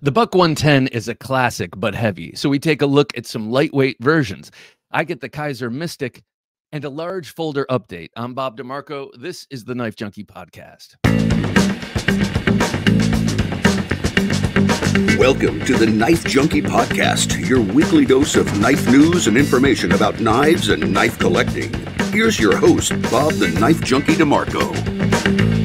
The Buck 110 is a classic but heavy, so we take a look at some lightweight versions. I get the Kizer Mystic and a large folder update. I'm Bob DeMarco. This is the Knife Junkie Podcast. Welcome to the Knife Junkie Podcast, your weekly dose of knife news and information about knives and knife collecting. Here's your host, Bob the Knife Junkie DeMarco.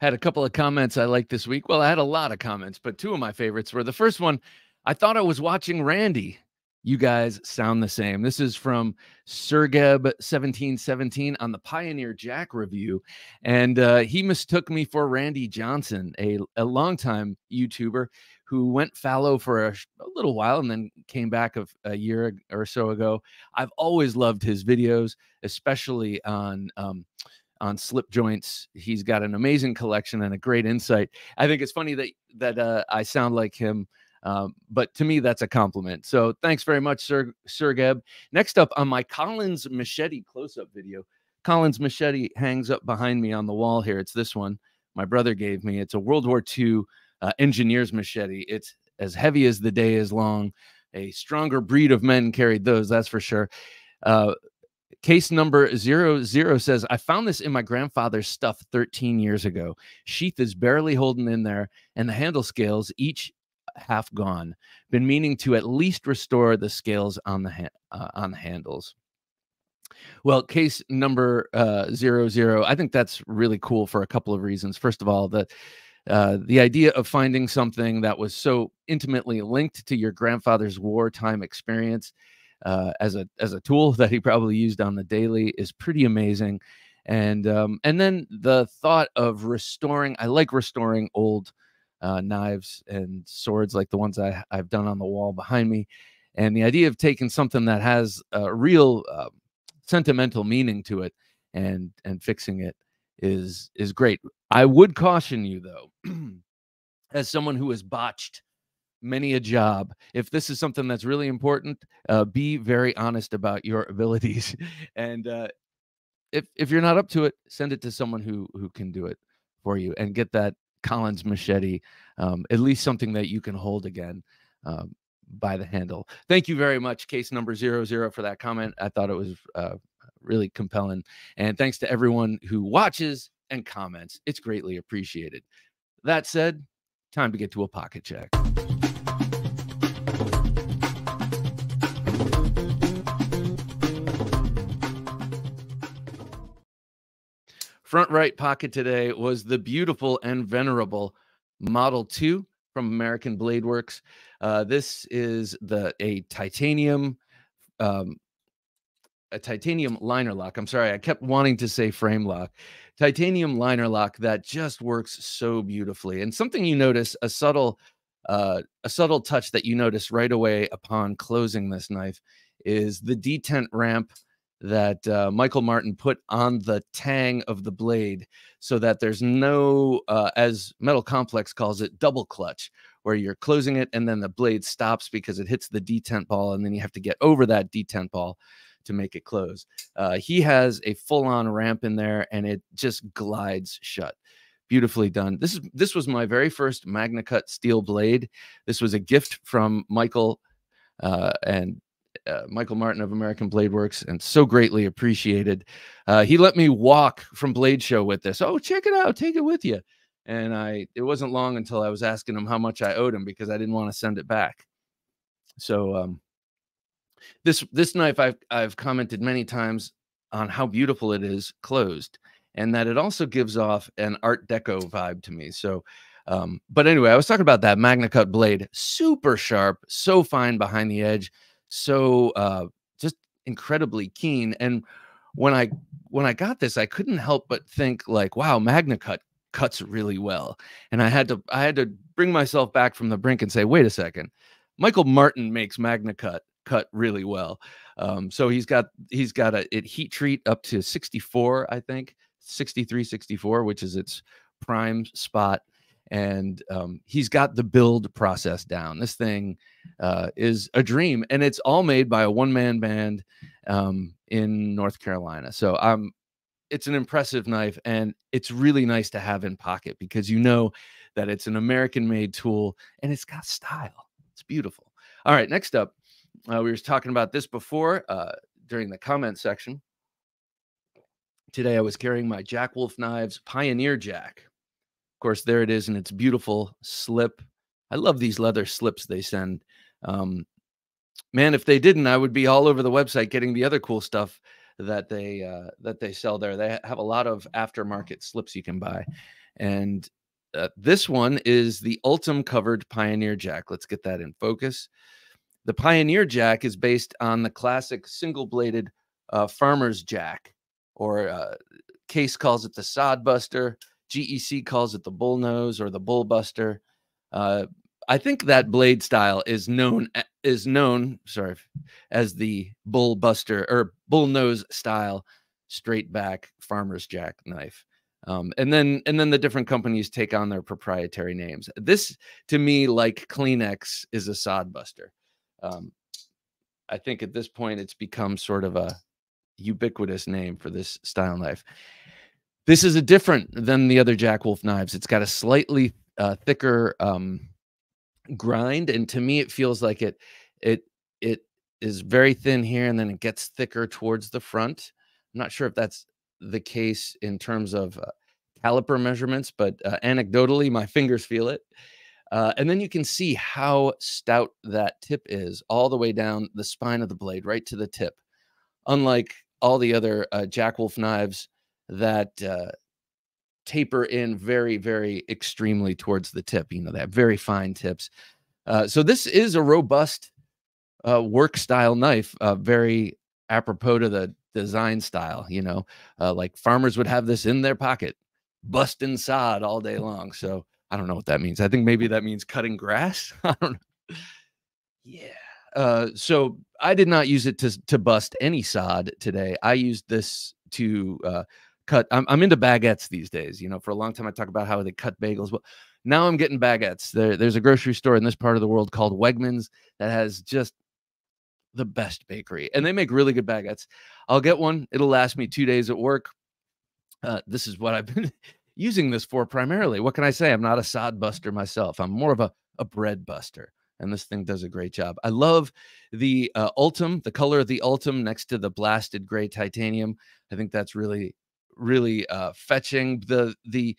Had a couple of comments I liked this week. Well, I had a lot of comments, but two of my favorites were the first one. I thought I was watching Randy. You guys sound the same. This is from Sergeb1717 on the Pioneer Jack review. And uh, he mistook me for Randy Johnson, a, a longtime YouTuber who went fallow for a, a, little while and then came back a, a, year or so ago. I've always loved his videos, especially on um, on slip joints. He's got an amazing collection and a great insight. I think it's funny that that uh, I sound like him, um, but to me that's a compliment. So thanks very much, Sir Sir Geb. Next up on my Collins machete close-up video, Collins machete hangs up behind me on the wall here. It's this one my brother gave me. It's a World War II uh, engineer's machete. It's as heavy as the day is long. A stronger breed of men carried those, that's for sure. Uh, Case number zero zero says, I found this in my grandfather's stuff 13 years ago. Sheath is barely holding in there, and the handle scales each half gone. Been meaning to at least restore the scales on the ha- uh, on the handles. Well, case number uh, zero zero, I think that's really cool for a couple of reasons. First of all, the uh, the idea of finding something that was so intimately linked to your grandfather's wartime experience uh, as a as a tool that he probably used on the daily is pretty amazing. And um, and then the thought of restoring, I like restoring old uh, knives and swords like the ones I, I've done on the wall behind me. And the idea of taking something that has a real uh, sentimental meaning to it and and fixing it is is great. I would caution you though, as someone who has botched many a job. If this is something that's really important, uh, be very honest about your abilities. and uh, if if you're not up to it, send it to someone who who can do it for you and get that Collins machete, um, at least something that you can hold again. Um, by the handle. Thank you very much, case number zero zero, for that comment. I thought it was uh, really compelling. And thanks to everyone who watches and comments. It's greatly appreciated. That said, time to get to a pocket check. Front right pocket today was the beautiful and venerable Model 2 from American Blade Works. Uh, this is the a titanium um, a titanium liner lock. I'm sorry, I kept wanting to say frame lock. Titanium liner lock that just works so beautifully. And something you notice a subtle uh, a subtle touch that you notice right away upon closing this knife is the detent ramp that uh, Michael Martin put on the tang of the blade so that there's no, uh, as Metal Complex calls it, double clutch, where you're closing it and then the blade stops because it hits the detent ball and then you have to get over that detent ball to make it close. Uh, he has a full on ramp in there and it just glides shut. Beautifully done. This is this was my very first Magna Cut steel blade. This was a gift from Michael uh, and uh, Michael Martin of American Blade Works, and so greatly appreciated. Uh, he let me walk from Blade Show with this. Oh, check it out, take it with you. And I, it wasn't long until I was asking him how much I owed him because I didn't want to send it back. So, um, this this knife I've I've commented many times on how beautiful it is closed, and that it also gives off an Art Deco vibe to me. So. Um, but anyway, I was talking about that Magna Cut blade, super sharp, so fine behind the edge so uh, just incredibly keen. And when I when I got this, I couldn't help but think like, wow, Magna Cut cuts really well. And I had to I had to bring myself back from the brink and say, wait a second, Michael Martin makes Magna Cut cut really well. Um, so he's got he's got a it heat treat up to 64, I think, 63, 64, which is its prime spot and um, he's got the build process down. This thing uh, is a dream, and it's all made by a one man band um, in North Carolina. So I'm it's an impressive knife and it's really nice to have in pocket because you know that it's an American made tool and it's got style. It's beautiful. All right, next up, uh, we were talking about this before uh, during the comment section. Today I was carrying my Jack Wolf Knives Pioneer Jack. Of course, there it is in its beautiful slip. I love these leather slips they send. Um, man, if they didn't, I would be all over the website getting the other cool stuff that they uh, that they sell there. They have a lot of aftermarket slips you can buy, and uh, this one is the Ultem covered Pioneer Jack. Let's get that in focus. The Pioneer Jack is based on the classic single bladed uh, Farmer's Jack, or uh, Case calls it the Sod Buster. GEC calls it the Bull Nose or the Bull Buster. Uh, I think that blade style is known is known, sorry, as the bull buster or bull nose style straight back farmer's jack knife. Um, and then and then the different companies take on their proprietary names. This to me, like Kleenex, is a sod buster. Um, I think at this point it's become sort of a ubiquitous name for this style knife. This is a different than the other Jack Wolf knives. It's got a slightly uh, thicker um, grind and to me it feels like it it it is very thin here and then it gets thicker towards the front. I'm not sure if that's the case in terms of uh, caliper measurements but uh, anecdotally my fingers feel it. Uh, and then you can see how stout that tip is all the way down the spine of the blade right to the tip. Unlike all the other uh, jack wolf knives that uh, taper in very, very extremely towards the tip. You know, have very fine tips. Uh, so this is a robust uh, work style knife, uh, very apropos to the design style. You know, uh, like farmers would have this in their pocket, busting sod all day long. So I don't know what that means. I think maybe that means cutting grass. I don't know. Yeah. Uh, so I did not use it to to bust any sod today. I used this to uh, cut. I'm, I'm into baguettes these days. You know, for a long time I talk about how they cut bagels. Well, now I'm getting baguettes. There, there's a grocery store in this part of the world called Wegmans that has just the best bakery, and they make really good baguettes. I'll get one. It'll last me two days at work. Uh, this is what I've been using this for primarily. What can I say? I'm not a sod buster myself. I'm more of a, a bread buster and this thing does a great job. I love the uh, Ultem, the color of the Ultem next to the blasted gray titanium. I think that's really really uh, fetching. The the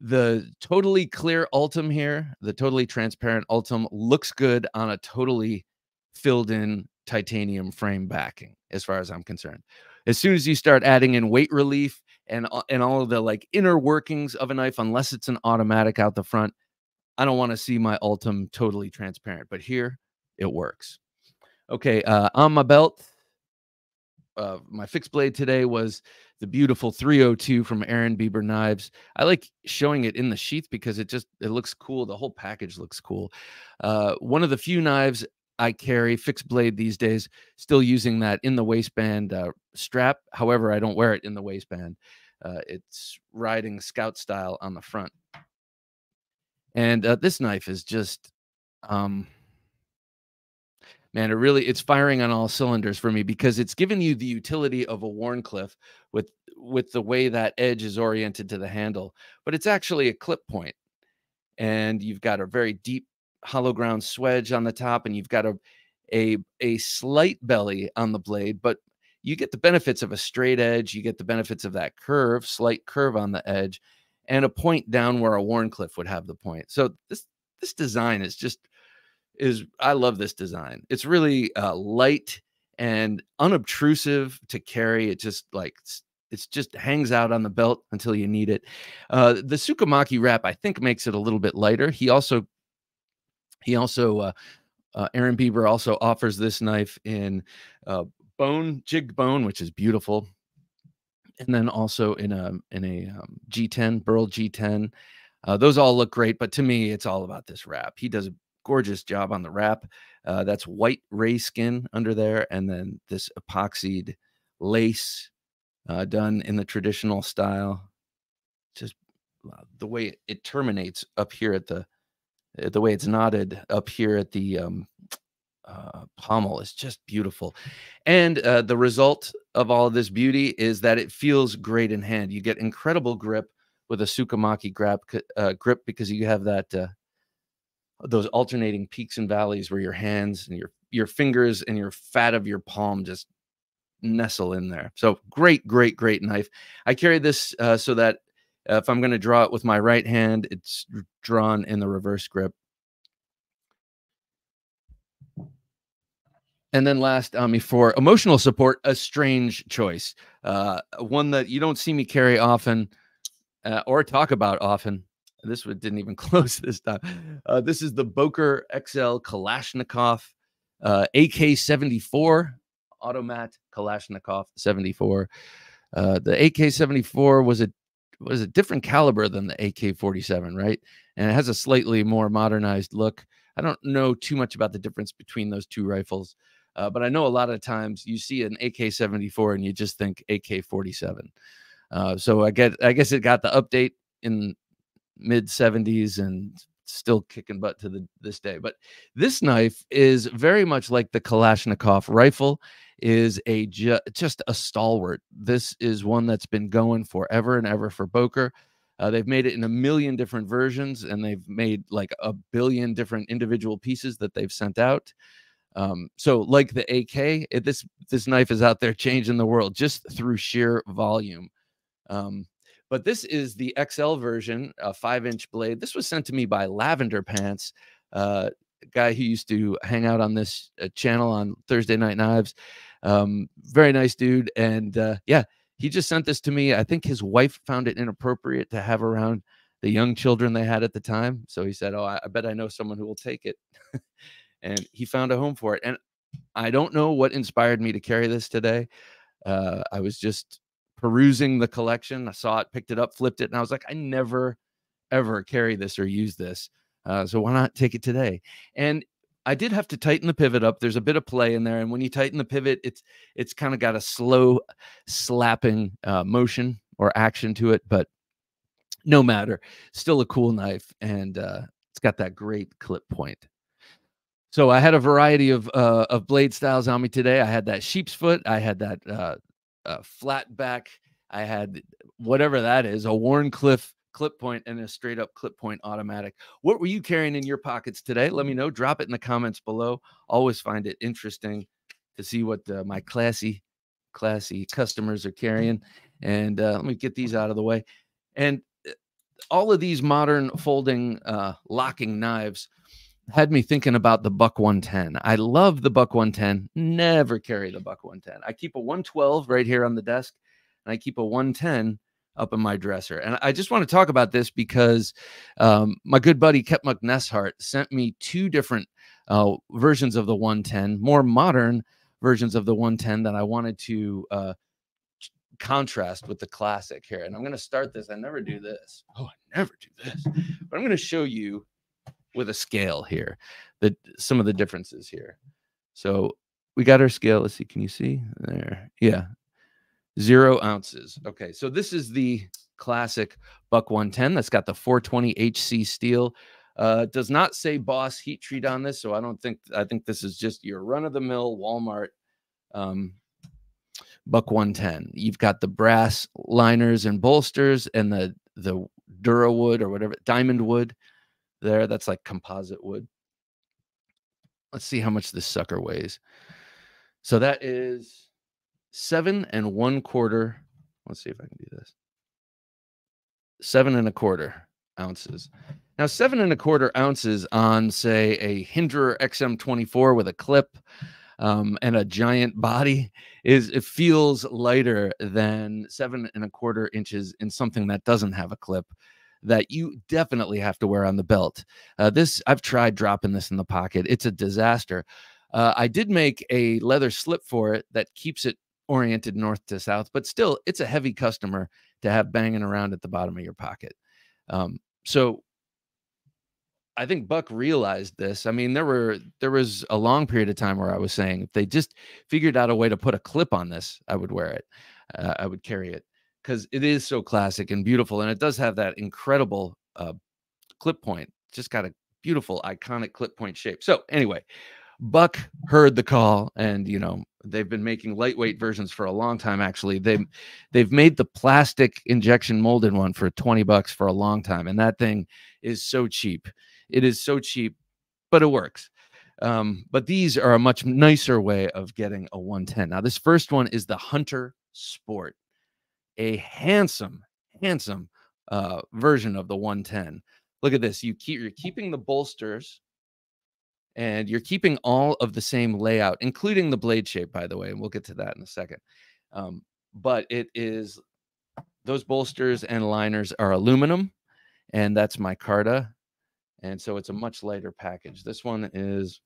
the totally clear Ultem here, the totally transparent Ultem looks good on a totally filled in titanium frame backing, as far as I'm concerned. As soon as you start adding in weight relief and and all of the like inner workings of a knife, unless it's an automatic out the front, I don't want to see my Ultem totally transparent. But here, it works. Okay, uh, on my belt, uh, my fixed blade today was the beautiful 302 from Aaron Bieber Knives. I like showing it in the sheath because it just it looks cool. The whole package looks cool. Uh, one of the few knives I carry fixed blade these days, still using that in the waistband uh, strap. However, I don't wear it in the waistband. Uh, it's riding scout style on the front. And uh, this knife is just um, man, it really it's firing on all cylinders for me because it's giving you the utility of a Wharncliffe with with the way that edge is oriented to the handle, but it's actually a clip point, and you've got a very deep hollow ground swedge on the top, and you've got a a a slight belly on the blade, but you get the benefits of a straight edge, you get the benefits of that curve, slight curve on the edge, and a point down where a Wharncliffe would have the point. So this this design is just is I love this design. It's really uh, light and unobtrusive to carry. It just like it's just hangs out on the belt until you need it. Uh, the Tsukamaki wrap I think makes it a little bit lighter. He also he also uh, uh, Aaron Bieber also offers this knife in uh, bone jig bone, which is beautiful, and then also in a in a um, G10 Burl G10. Uh, those all look great, but to me, it's all about this wrap. He does gorgeous job on the wrap. Uh, that's white ray skin under there, and then this epoxied lace uh, done in the traditional style. Just uh, the way it terminates up here at the uh, the way it's knotted up here at the um, uh, pommel is just beautiful. And uh, the result of all of this beauty is that it feels great in hand. You get incredible grip with a Tsukamaki grab, uh, grip because you have that uh, those alternating peaks and valleys where your hands and your your fingers and your fat of your palm just nestle in there. So great, great, great knife. I carry this uh, so that uh, if I'm going to draw it with my right hand, it's drawn in the reverse grip. And then last, um, for emotional support, a strange choice, uh, one that you don't see me carry often uh, or talk about often. This one didn't even close this time. Uh, this is the Boker XL Kalashnikov uh, AK 74 Automat Kalashnikov 74. Uh, the AK 74 was a was a different caliber than the AK 47, right? And it has a slightly more modernized look. I don't know too much about the difference between those two rifles, uh, but I know a lot of times you see an AK 74 and you just think AK 47. Uh, so I get I guess it got the update in mid 70s and still kicking butt to the, this day. But this knife is very much like the Kalashnikov rifle is a ju- just a stalwart. This is one that's been going forever and ever for Boker. Uh, they've made it in a million different versions, and they've made like a billion different individual pieces that they've sent out. Um, so, like the AK, it, this this knife is out there changing the world just through sheer volume. Um, but this is the XL version, a five inch blade. This was sent to me by Lavender Pants, uh, guy who used to hang out on this uh, channel on Thursday Night Knives. Um, very nice dude. And uh, yeah, he just sent this to me. I think his wife found it inappropriate to have around the young children they had at the time. So he said, Oh, I, I bet I know someone who will take it. and he found a home for it. And I don't know what inspired me to carry this today. Uh, I was just perusing the collection. I saw it, picked it up, flipped it, and I was like, I never, ever carry this or use this. Uh, so why not take it today? And I did have to tighten the pivot up. There's a bit of play in there, and when you tighten the pivot, it's it's kind of got a slow slapping uh, motion or action to it. But no matter, still a cool knife, and uh, it's got that great clip point. So I had a variety of uh, of blade styles on me today. I had that sheep's foot. I had that uh, a flat back. I had whatever that is, a Wharncliffe clip point and a straight up clip point automatic. What were you carrying in your pockets today? Let me know. Drop it in the comments below. Always find it interesting to see what uh, my classy, classy customers are carrying. And uh, let me get these out of the way. And uh, all of these modern folding, uh, locking knives had me thinking about the buck 110. I love the buck 110. Never carry the buck 110. I keep a 112 right here on the desk, and I keep a 110 up in my dresser. And I just want to talk about this because um, my good buddy Kep McNeshart sent me two different uh, versions of the 110, more modern versions of the 110 that I wanted to uh, contrast with the classic here. And I'm going to start this. I never do this. Oh, I never do this. But I'm going to show you with a scale here, the some of the differences here. So we got our scale. Let's see. Can you see there? Yeah. Zero ounces. Okay. So this is the classic Buck 110 that's got the 420 HC steel. Uh, does not say Boss heat treat on this, so I don't think I think this is just your run of the mill Walmart um, Buck 110. You've got the brass liners and bolsters and the the Dura wood or whatever diamond wood there. That's like composite wood. Let's see how much this sucker weighs. So that is seven and one quarter. Let's see if I can do this. Seven and a quarter ounces. Now, seven and a quarter ounces on, say, a Hinderer XM24 with a clip um, and a giant body is it feels lighter than seven and a quarter inches in something that doesn't have a clip that you definitely have to wear on the belt. Uh, this I've tried dropping this in the pocket. It's a disaster. Uh, I did make a leather slip for it that keeps it oriented north to south, but still, it's a heavy customer to have banging around at the bottom of your pocket. Um, so I think Buck realized this. I mean, there were there was a long period of time where I was saying if they just figured out a way to put a clip on this, I would wear it. Uh, I would carry it because it is so classic and beautiful, and it does have that incredible uh, clip point. Just got a beautiful, iconic clip point shape. So anyway, Buck heard the call, and you know they've been making lightweight versions for a long time. Actually, they they've made the plastic injection molded one for twenty bucks for a long time, and that thing is so cheap. It is so cheap, but it works. Um, but these are a much nicer way of getting a 110. Now, this first one is the Hunter Sport, a handsome, handsome uh, version of the 110. Look at this. You keep you're keeping the bolsters and you're keeping all of the same layout, including the blade shape, by the way. And we'll get to that in a second. Um, but it is those bolsters and liners are aluminum, and that's micarta. And so it's a much lighter package. This one is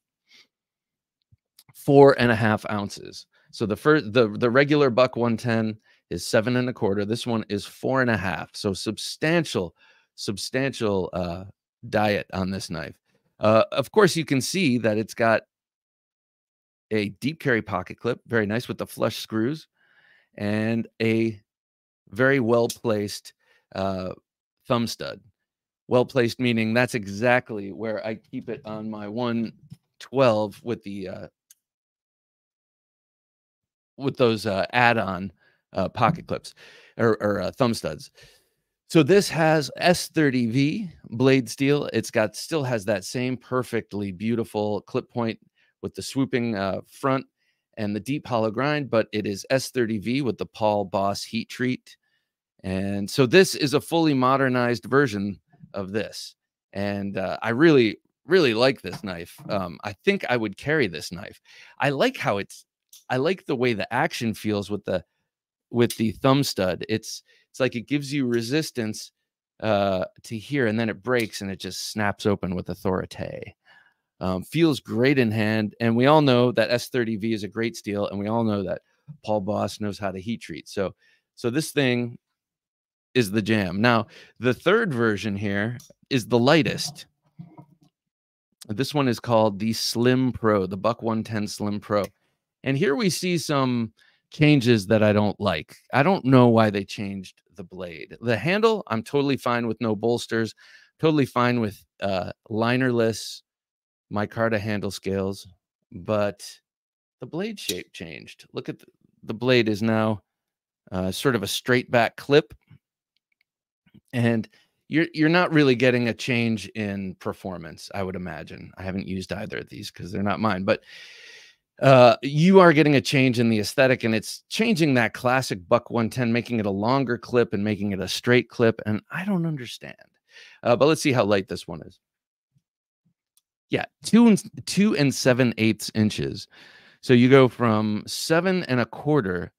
four and a half ounces. So the first the the regular buck 110 is seven and a quarter. This one is four and a half. So substantial, substantial uh, diet on this knife. Uh, of course, you can see that it's got a deep carry pocket clip, very nice with the flush screws, and a very well placed uh, thumb stud. Well placed meaning that's exactly where I keep it on my 112 with the uh, with those uh, add-on uh, pocket clips or, or uh, thumb studs. So this has S30V blade steel. It's got still has that same perfectly beautiful clip point with the swooping uh, front and the deep hollow grind, but it is S30V with the Paul Boss heat treat. And so this is a fully modernized version of this. And uh, I really, really like this knife. Um, I think I would carry this knife. I like how it's, I like the way the action feels with the, with the thumb stud. It's, it's like it gives you resistance uh, to here, and then it breaks and it just snaps open with authority. Um, feels great in hand, and we all know that S30V is a great steel, and we all know that Paul Boss knows how to heat treat. So, so this thing is the jam. Now, the third version here is the lightest. This one is called the Slim Pro, the Buck 110 Slim Pro. And here we see some changes that I don't like. I don't know why they changed the blade. The handle, I'm totally fine with no bolsters, totally fine with uh, linerless micarta handle scales, but the blade shape changed. Look at the, the blade is now uh, sort of a straight back clip, and you're you're not really getting a change in performance. I would imagine. I haven't used either of these because they're not mine, but uh, you are getting a change in the aesthetic and it's changing that classic buck 110 making it a longer clip and making it a straight clip and i don't understand. Uh, but let's see how light this one is. Yeah two and two and seven eighths inches. So you go from seven and a quarter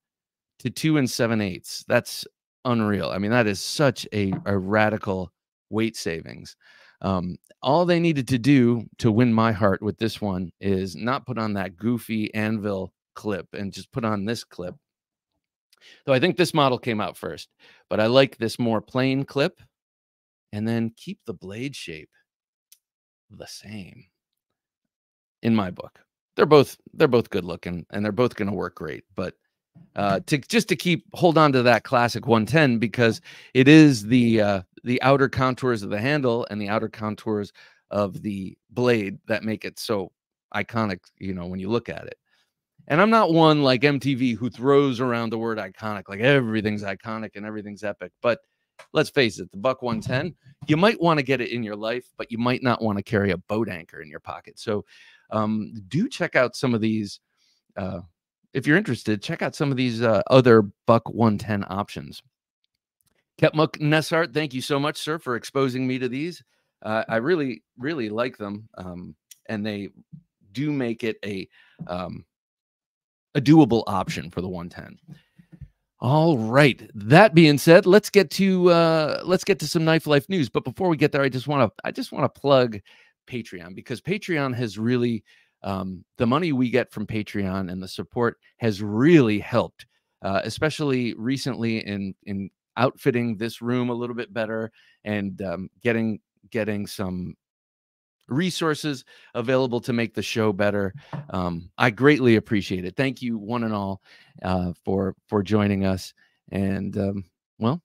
to two and seven eighths. That's unreal. I mean that is such a, a radical weight savings. Um, all they needed to do to win my heart with this one is not put on that goofy anvil clip and just put on this clip. Though I think this model came out first, but I like this more plain clip and then keep the blade shape the same in my book. They're both they're both good looking and they're both going to work great, but uh, to just to keep hold on to that classic 110 because it is the uh, the outer contours of the handle and the outer contours of the blade that make it so iconic. You know when you look at it. And I'm not one like MTV who throws around the word iconic, like everything's iconic and everything's epic. But let's face it, the Buck 110, you might want to get it in your life, but you might not want to carry a boat anchor in your pocket. So um, do check out some of these uh, if you're interested, check out some of these uh, other Buck 110 options. Ketmuk Nessart, thank you so much, sir, for exposing me to these. Uh, I really, really like them, um, and they do make it a um, a doable option for the 110. All right. That being said, let's get to uh, let's get to some knife life news. But before we get there, I just want to I just want to plug Patreon because Patreon has really um, the money we get from Patreon and the support has really helped, uh, especially recently in in outfitting this room a little bit better and um, getting getting some resources available to make the show better. Um, I greatly appreciate it. Thank you, one and all, uh, for for joining us. And um, well,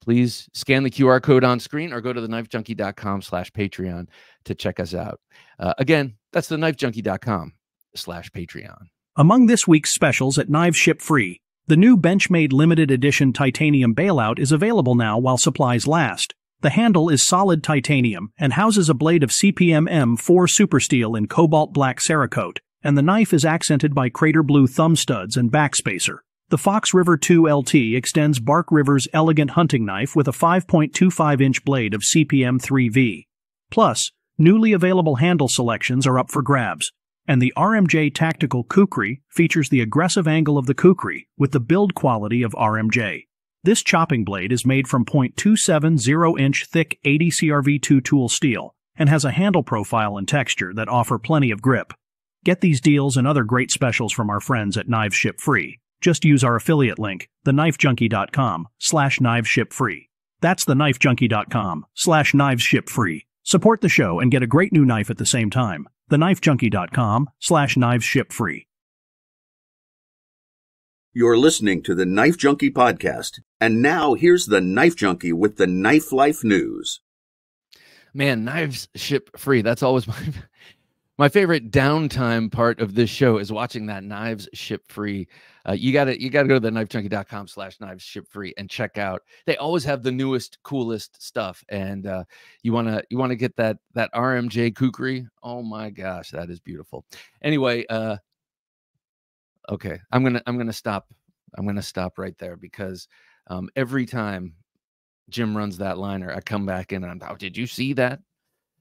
please scan the QR code on screen or go to the knifejunkie.com slash Patreon to check us out. Uh, again, that's the knifejunkie.com slash Patreon. Among this week's specials at Knives Ship Free, the new Benchmade limited edition titanium bailout is available now while supplies last. The handle is solid titanium and houses a blade of CPM M4 Super Steel in cobalt black Cerakote, and the knife is accented by crater blue thumb studs and backspacer. The Fox River 2 LT extends Bark River's elegant hunting knife with a 5.25 inch blade of CPM 3V. Plus, newly available handle selections are up for grabs, and the RMJ Tactical Kukri features the aggressive angle of the Kukri with the build quality of RMJ. This chopping blade is made from 0.270 inch thick 80 CRV2 tool steel and has a handle profile and texture that offer plenty of grip. Get these deals and other great specials from our friends at Knives Ship Free. Just use our affiliate link, theknifejunkie.com slash kniveshipfree. That's theknifejunkie.com slash kniveshipfree. Support the show and get a great new knife at the same time. Theknifejunkie.com slash kniveshipfree. You're listening to the Knife Junkie podcast. And now here's the Knife Junkie with the Knife Life News. Man, knives ship free. That's always my my favorite downtime part of this show is watching that knives ship free. Uh, you gotta you gotta go to the knifejunkie.com slash knives ship free and check out. They always have the newest, coolest stuff. And uh, you wanna you wanna get that that RMJ kukri. Oh my gosh, that is beautiful. Anyway, uh okay, I'm gonna I'm gonna stop. I'm gonna stop right there because um, every time Jim runs that liner, I come back in and I'm, oh, did you see that?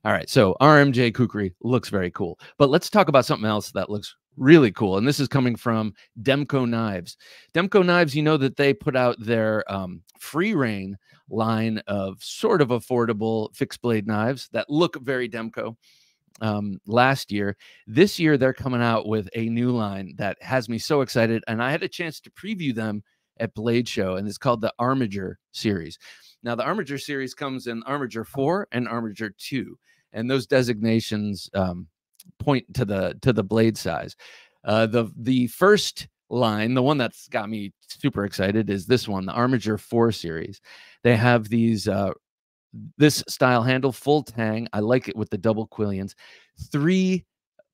All right, so RMJ Kukri looks very cool. But let's talk about something else that looks really cool. And this is coming from Demko Knives. Demko Knives, you know that they put out their um, free reign line of sort of affordable fixed blade knives that look very Demko um, last year. This year, they're coming out with a new line that has me so excited. And I had a chance to preview them at Blade Show, and it's called the Armiger series. Now, the Armiger series comes in Armiger 4 and Armiger 2, and those designations um, point to the to the blade size. Uh, the the first line, the one that's got me super excited, is this one, the Armiger 4 series. They have these uh, this style handle, full tang. I like it with the double quillions. Three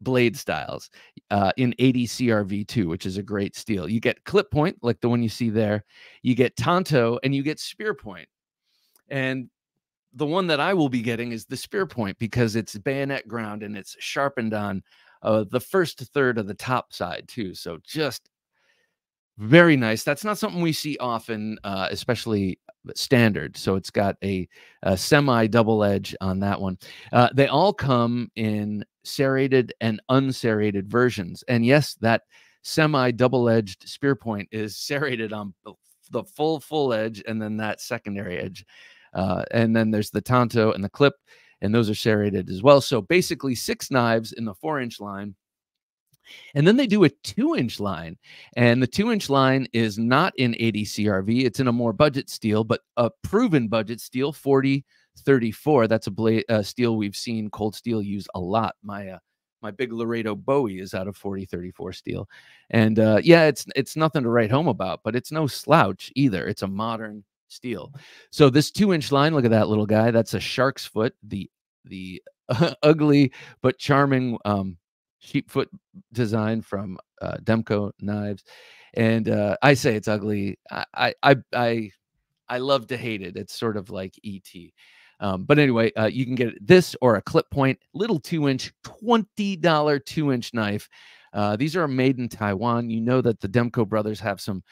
blade styles uh, in 80 CRV2, which is a great steel. You get clip point, like the one you see there. You get tanto, and you get spear point. And the one that I will be getting is the spear point because it's bayonet ground and it's sharpened on uh, the first third of the top side too. So just very nice. That's not something we see often, uh, especially standard. So it's got a, a semi double edge on that one. Uh, they all come in serrated and unserrated versions. And yes, that semi double edged spear point is serrated on the full full edge and then that secondary edge. Uh, and then there's the tanto and the clip, and those are serrated as well. So basically, six knives in the four inch line and then they do a two inch line. And the two inch line is not in 80 CRV, it's in a more budget steel, but a proven budget steel, 40 34. That's a blade uh, steel we've seen cold steel use a lot. My uh, my big Laredo Bowie is out of 4034 steel. And uh, yeah, it's it's nothing to write home about, but it's no slouch either. It's a modern steel. So this two inch line, look at that little guy. That's a shark's foot, the the ugly but charming um, sheepfoot design from uh, Demko knives, and uh, I say it's ugly. I I I I love to hate it. It's sort of like ET. Um, but anyway, uh, you can get this or a clip point, little two inch, twenty dollar two inch knife. Uh, these are made in Taiwan. You know that the Demko brothers have some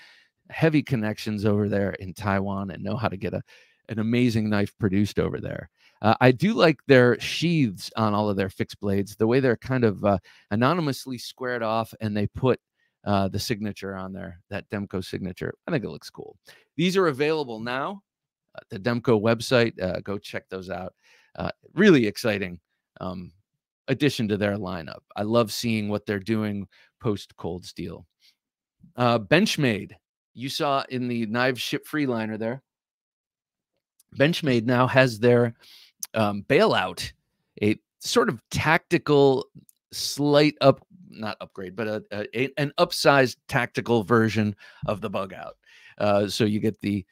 heavy connections over there in Taiwan and know how to get a an amazing knife produced over there. Uh, I do like their sheaths on all of their fixed blades, the way they're kind of uh, anonymously squared off and they put uh, the signature on there, that Demko signature. I think it looks cool. These are available now at the Demko website. Uh, go check those out. Uh, really exciting um, addition to their lineup. I love seeing what they're doing post Cold Steel. Uh, Benchmade, you saw in the Knives Ship Freeliner there. Benchmade now has their um, bailout, a sort of tactical, slight up, not upgrade, but a, a an upsized tactical version of the bug out. Uh, so you get the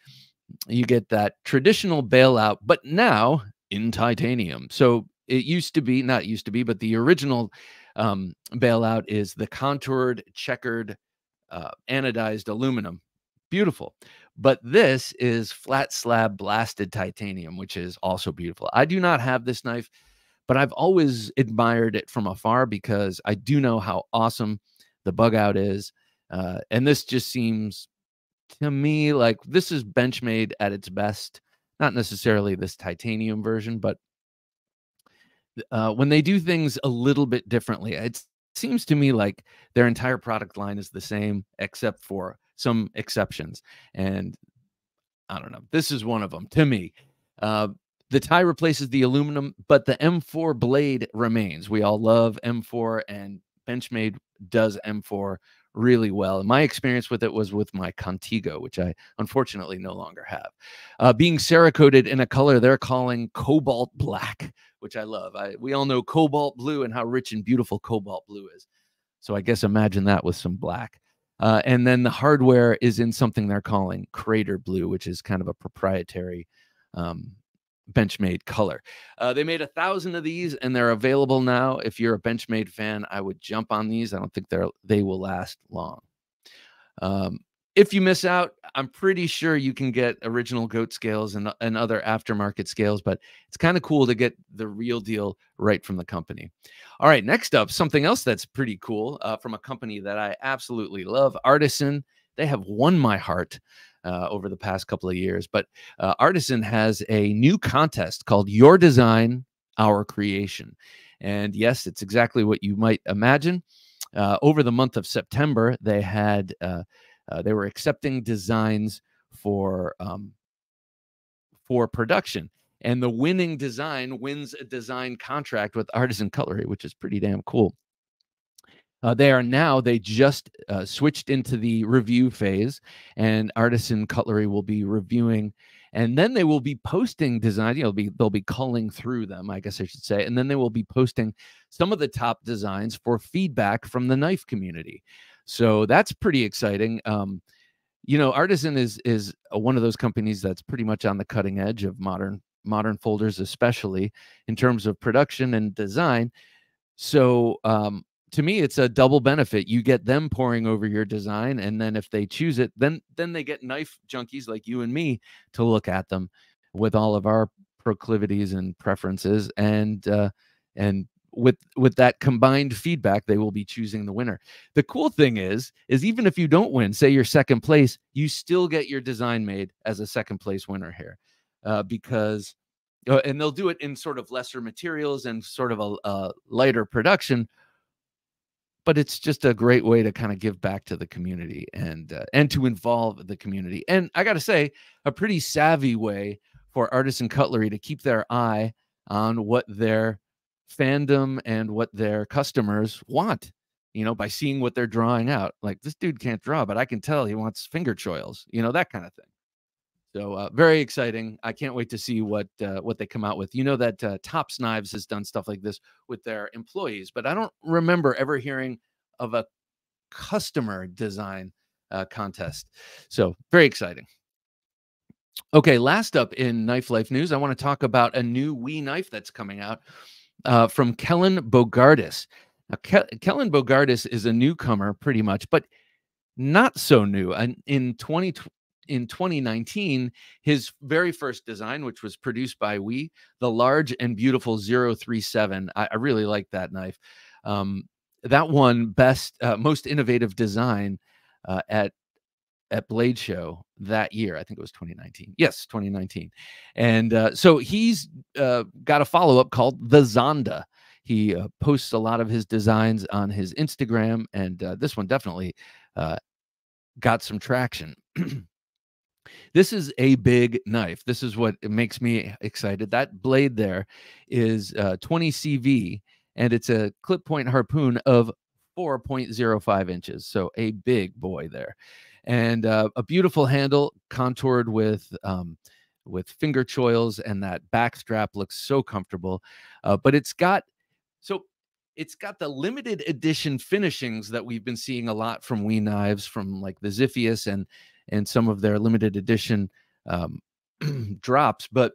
you get that traditional bailout, but now in titanium. So it used to be not used to be, but the original um, bailout is the contoured, checkered, uh, anodized aluminum. Beautiful. But this is flat slab blasted titanium, which is also beautiful. I do not have this knife, but I've always admired it from afar because I do know how awesome the bug out is. Uh, and this just seems to me like this is Benchmade at its best. Not necessarily this titanium version, but uh, when they do things a little bit differently, it seems to me like their entire product line is the same, except for some exceptions. And I don't know. This is one of them to me. Uh, the tie replaces the aluminum, but the M4 blade remains. We all love M4, and Benchmade does M4 really well. My experience with it was with my Contego, which I unfortunately no longer have. Uh, being Cerakoted in a color they're calling cobalt black, which I love. I, we all know cobalt blue and how rich and beautiful cobalt blue is. So I guess imagine that with some black. Uh, and then the hardware is in something they're calling Crater Blue, which is kind of a proprietary um, Benchmade color. Uh, they made a thousand of these, and they're available now. If you're a Benchmade fan, I would jump on these. I don't think they're they will last long. Um, if you miss out, I'm pretty sure you can get original goat scales and, and other aftermarket scales, but it's kind of cool to get the real deal right from the company. All right, next up, something else that's pretty cool uh, from a company that I absolutely love, Artisan. They have won my heart uh, over the past couple of years. But uh, Artisan has a new contest called Your Design, Our Creation. And yes, it's exactly what you might imagine. Uh, over the month of September, they had uh, they were accepting designs for um, for production, and the winning design wins a design contract with Artisan Cutlery, which is pretty damn cool. Uh, they are now, they just uh, switched into the review phase, and Artisan Cutlery will be reviewing, and then they will be posting designs. You know, be, they'll be culling through them, I guess I should say, and then they will be posting some of the top designs for feedback from the knife community. So that's pretty exciting. Um, you know, Artisan is is one of those companies that's pretty much on the cutting edge of modern modern folders, especially in terms of production and design. So um, to me it's a double benefit you get them pouring over your design and then if they choose it then then they get knife junkies like you and me to look at them with all of our proclivities and preferences and uh and with with that combined feedback they will be choosing the winner the cool thing is is even if you don't win say you're second place you still get your design made as a second place winner here uh, because uh, and they'll do it in sort of lesser materials and sort of a, a lighter production but it's just a great way to kind of give back to the community and uh, and to involve the community. And I got to say, a pretty savvy way for artisan cutlery to keep their eye on what their fandom and what their customers want. You know, by seeing what they're drawing out. Like this dude can't draw, but I can tell he wants finger choils. You know that kind of thing. So uh, very exciting. I can't wait to see what uh, what they come out with. You know that uh, Tops Knives has done stuff like this with their employees, but I don't remember ever hearing of a customer design uh, contest. So very exciting. Okay, last up in Knife Life news, I want to talk about a new WE knife that's coming out uh, from Kellen Bogardus. Now, Ke- Kellen Bogardus is a newcomer, pretty much, but not so new. And in 20, in 2019 his very first design, which was produced by WE, the large and beautiful 037. I, I really like that knife. Um, that one best, uh, most innovative design uh, at at Blade Show that year. I think it was 2019. Yes, 2019. And uh, so he's uh, got a follow up called the Zonda. He uh, posts a lot of his designs on his Instagram, and uh, this one definitely uh, got some traction. This is a big knife. This is what makes me excited. That blade there is uh, 20 CV and it's a clip point harpoon of 4.05 inches. So a big boy there. And uh, a beautiful handle contoured with um, with finger choils and that back strap looks so comfortable. Uh, but it's got so it's got the limited edition finishings that we've been seeing a lot from WE knives from like the Xiphias and and some of their limited edition um, drops. But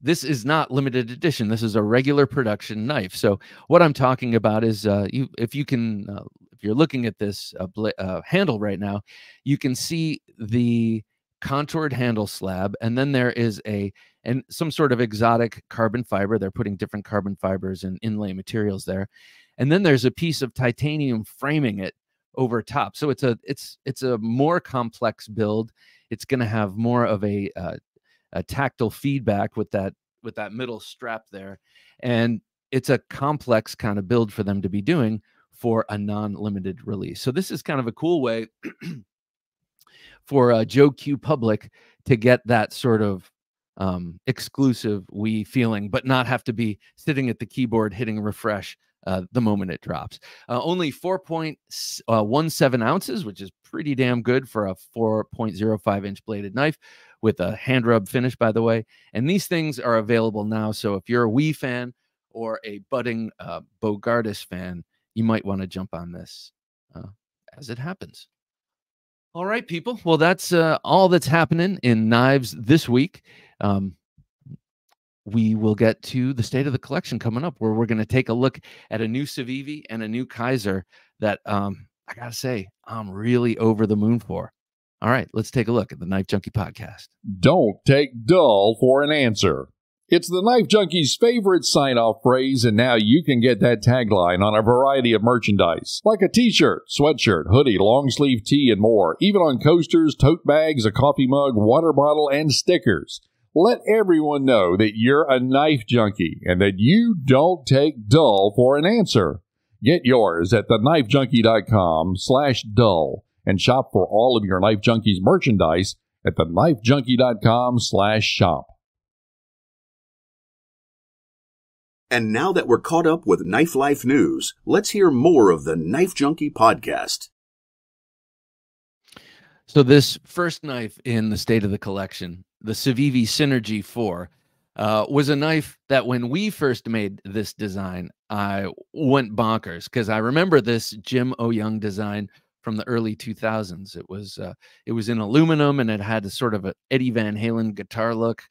this is not limited edition. This is a regular production knife. So what I'm talking about is uh, you if you can uh, if you're looking at this uh, uh, handle right now, you can see the contoured handle slab, and then there is a and some sort of exotic carbon fiber. They're putting different carbon fibers and inlay materials there, and then there's a piece of titanium framing it over top. So it's a it's it's a more complex build. It's going to have more of a, uh, a tactile feedback with that with that middle strap there, and it's a complex kind of build for them to be doing for a non-limited release. So this is kind of a cool way for uh, Joe Q Public to get that sort of um, exclusive we feeling, but not have to be sitting at the keyboard hitting refresh uh, the moment it drops. Uh, only 4.17 uh, ounces, which is pretty damn good for a 4.05 inch bladed knife with a hand rub finish, by the way. And these things are available now. So if you're a WE fan or a budding uh, Bogardus fan, you might want to jump on this uh, as it happens. All right, people. Well, that's uh, all that's happening in knives this week. Um, we will get to the state of the collection coming up, where we're going to take a look at a new Civivi and a new Kizer that um, I got to say, I'm really over the moon for. All right, let's take a look at the Knife Junkie podcast. Don't take dull for an answer. It's the Knife Junkie's favorite sign off phrase, and now you can get that tagline on a variety of merchandise, like a t shirt, sweatshirt, hoodie, long sleeve tee, and more, even on coasters, tote bags, a coffee mug, water bottle, and stickers. Let everyone know that you're a knife junkie and that you don't take dull for an answer. Get yours at theknifejunkie.com slash dull and shop for all of your Knife Junkies merchandise at theknifejunkie.com slash shop. And now that we're caught up with Knife Life news, let's hear more of the Knife Junkie podcast. So, this first knife in the state of the collection, the Civivi Synergy 4, uh, was a knife that when we first made this design, I went bonkers because I remember this Jim Young design from the early 2000s. It was uh, it was in aluminum and it had a sort of a Eddie Van Halen guitar look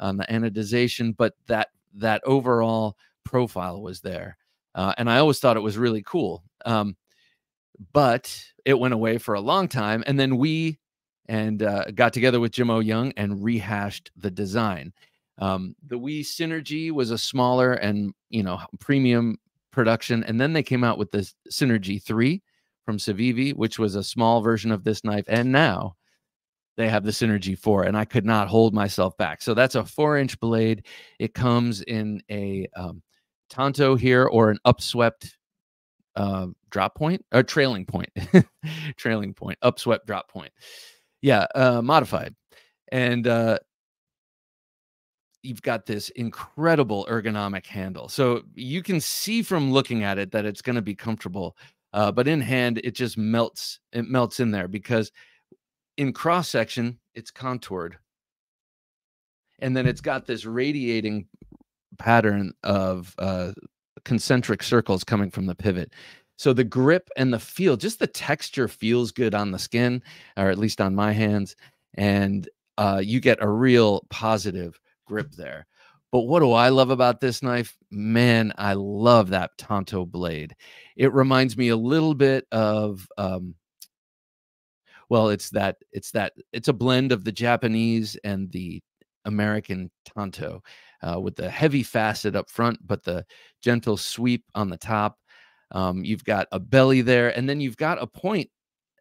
on the anodization, but that that overall profile was there. Uh, and I always thought it was really cool. Um, but it went away for a long time. And then we and uh, got together with Jim O. Young and rehashed the design. Um, the WE Synergy was a smaller and you know premium production, and then they came out with the Synergy Three from Civivi, which was a small version of this knife, and now they have the Synergy 4 and I could not hold myself back. So that's a four inch blade. It comes in a um, Tanto here or an upswept uh, drop point or trailing point, trailing point, upswept drop point. Yeah, uh, modified. And uh, you've got this incredible ergonomic handle. So you can see from looking at it that it's going to be comfortable. Uh, but in hand, it just melts. It melts in there because in cross section, it's contoured. And then it's got this radiating pattern of uh, concentric circles coming from the pivot. So the grip and the feel, just the texture feels good on the skin, or at least on my hands. And uh, you get a real positive grip there. But what do I love about this knife? Man, I love that Tanto blade. It reminds me a little bit of um, well it's that it's that it's a blend of the japanese and the american tanto uh, with the heavy facet up front but the gentle sweep on the top. Um, you've got a belly there and then you've got a point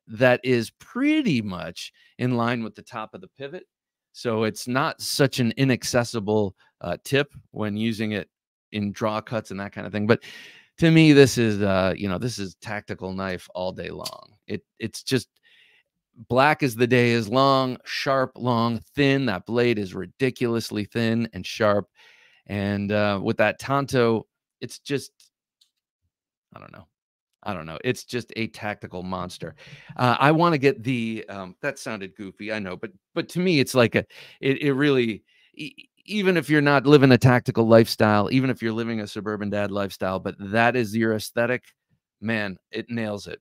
that is pretty much in line with the top of the pivot. So it's not such an inaccessible uh, tip when using it in draw cuts and that kind of thing but to me this is uh you know this is tactical knife all day long. It it's just black as the day is long, sharp, long, thin. That blade is ridiculously thin and sharp. And uh, with that Tanto, it's just, I don't know. I don't know. It's just a tactical monster. Uh, I want to get the. Um, that sounded goofy, I know, but but to me, it's like a. It, it really, even if you're not living a tactical lifestyle, even if you're living a suburban dad lifestyle, but that is your aesthetic, man, it nails it.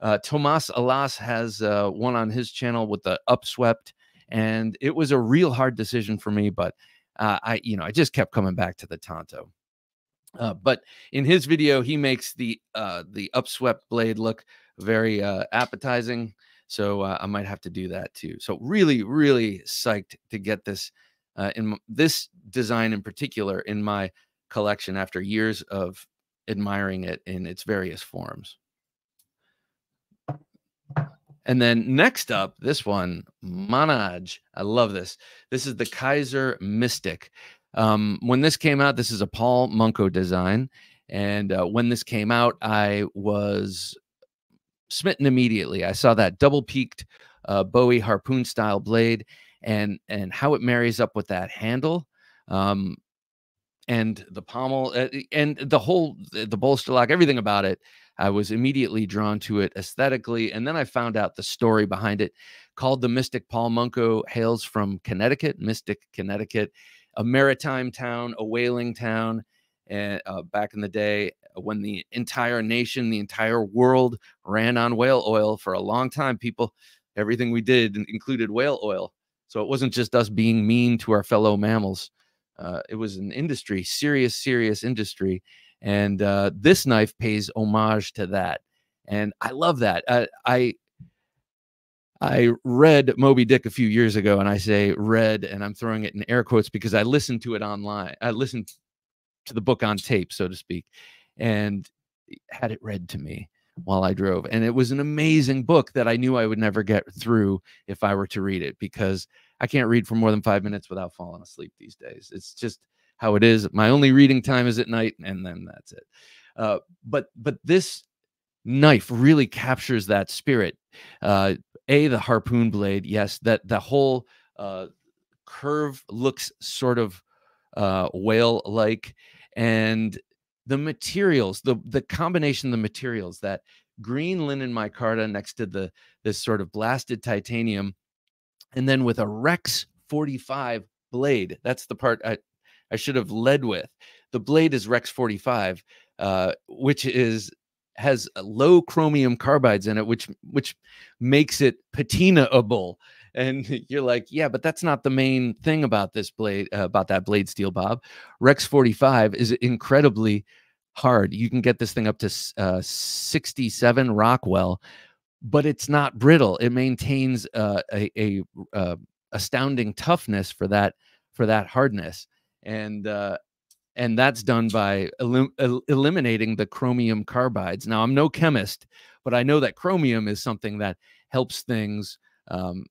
Uh, Tomas Alas has uh, one on his channel with the upswept, and it was a real hard decision for me, but uh, I, you know, I just kept coming back to the Tanto. Uh, but in his video, he makes the uh, the upswept blade look very uh, appetizing. So uh, I might have to do that too. So really, really psyched to get this uh, in this design in particular in my collection after years of admiring it in its various forms. And then next up, this one, Manaj. I love this. This is the Kizer Mystic. Um, when this came out, this is a Paul Munko design. And uh, when this came out, I was smitten immediately. I saw that double peaked uh, Bowie harpoon style blade and and how it marries up with that handle. Um, and the pommel uh, and the whole the bolster lock, everything about it. I was immediately drawn to it aesthetically, and then I found out the story behind it. Called the Mystic Paul Munko hails from Connecticut, Mystic, Connecticut, a maritime town, a whaling town, and uh, back in the day when the entire nation, the entire world ran on whale oil for a long time. People, everything we did included whale oil, so it wasn't just us being mean to our fellow mammals. Uh, it was an industry, serious, serious industry. And uh, this knife pays homage to that. And I love that. I, I I read Moby Dick a few years ago, and I say read, and I'm throwing it in air quotes because I listened to it online. I listened to the book on tape, so to speak, and had it read to me while I drove. And it was an amazing book that I knew I would never get through if I were to read it because I can't read for more than five minutes without falling asleep these days. It's just how it is. My only reading time is at night, and then that's it. Uh, but but this knife really captures that spirit. Uh, a the harpoon blade, yes, that the whole uh, curve looks sort of uh, whale like, and the materials, the the combination of the materials that green linen micarta next to the this sort of blasted titanium and then with a Rex 45 blade. That's the part I, I should have led with. The blade is Rex 45, uh, which is has low chromium carbides in it, which which makes it patinaable. And you're like, yeah, but that's not the main thing about this blade, uh, about that blade steel, Bob. Rex 45 is incredibly hard. You can get this thing up to uh, 67 Rockwell, but it's not brittle. It maintains uh, a, a uh, astounding toughness for that for that hardness, and uh, and that's done by elim el eliminating the chromium carbides. Now I'm no chemist, but I know that chromium is something that helps things um,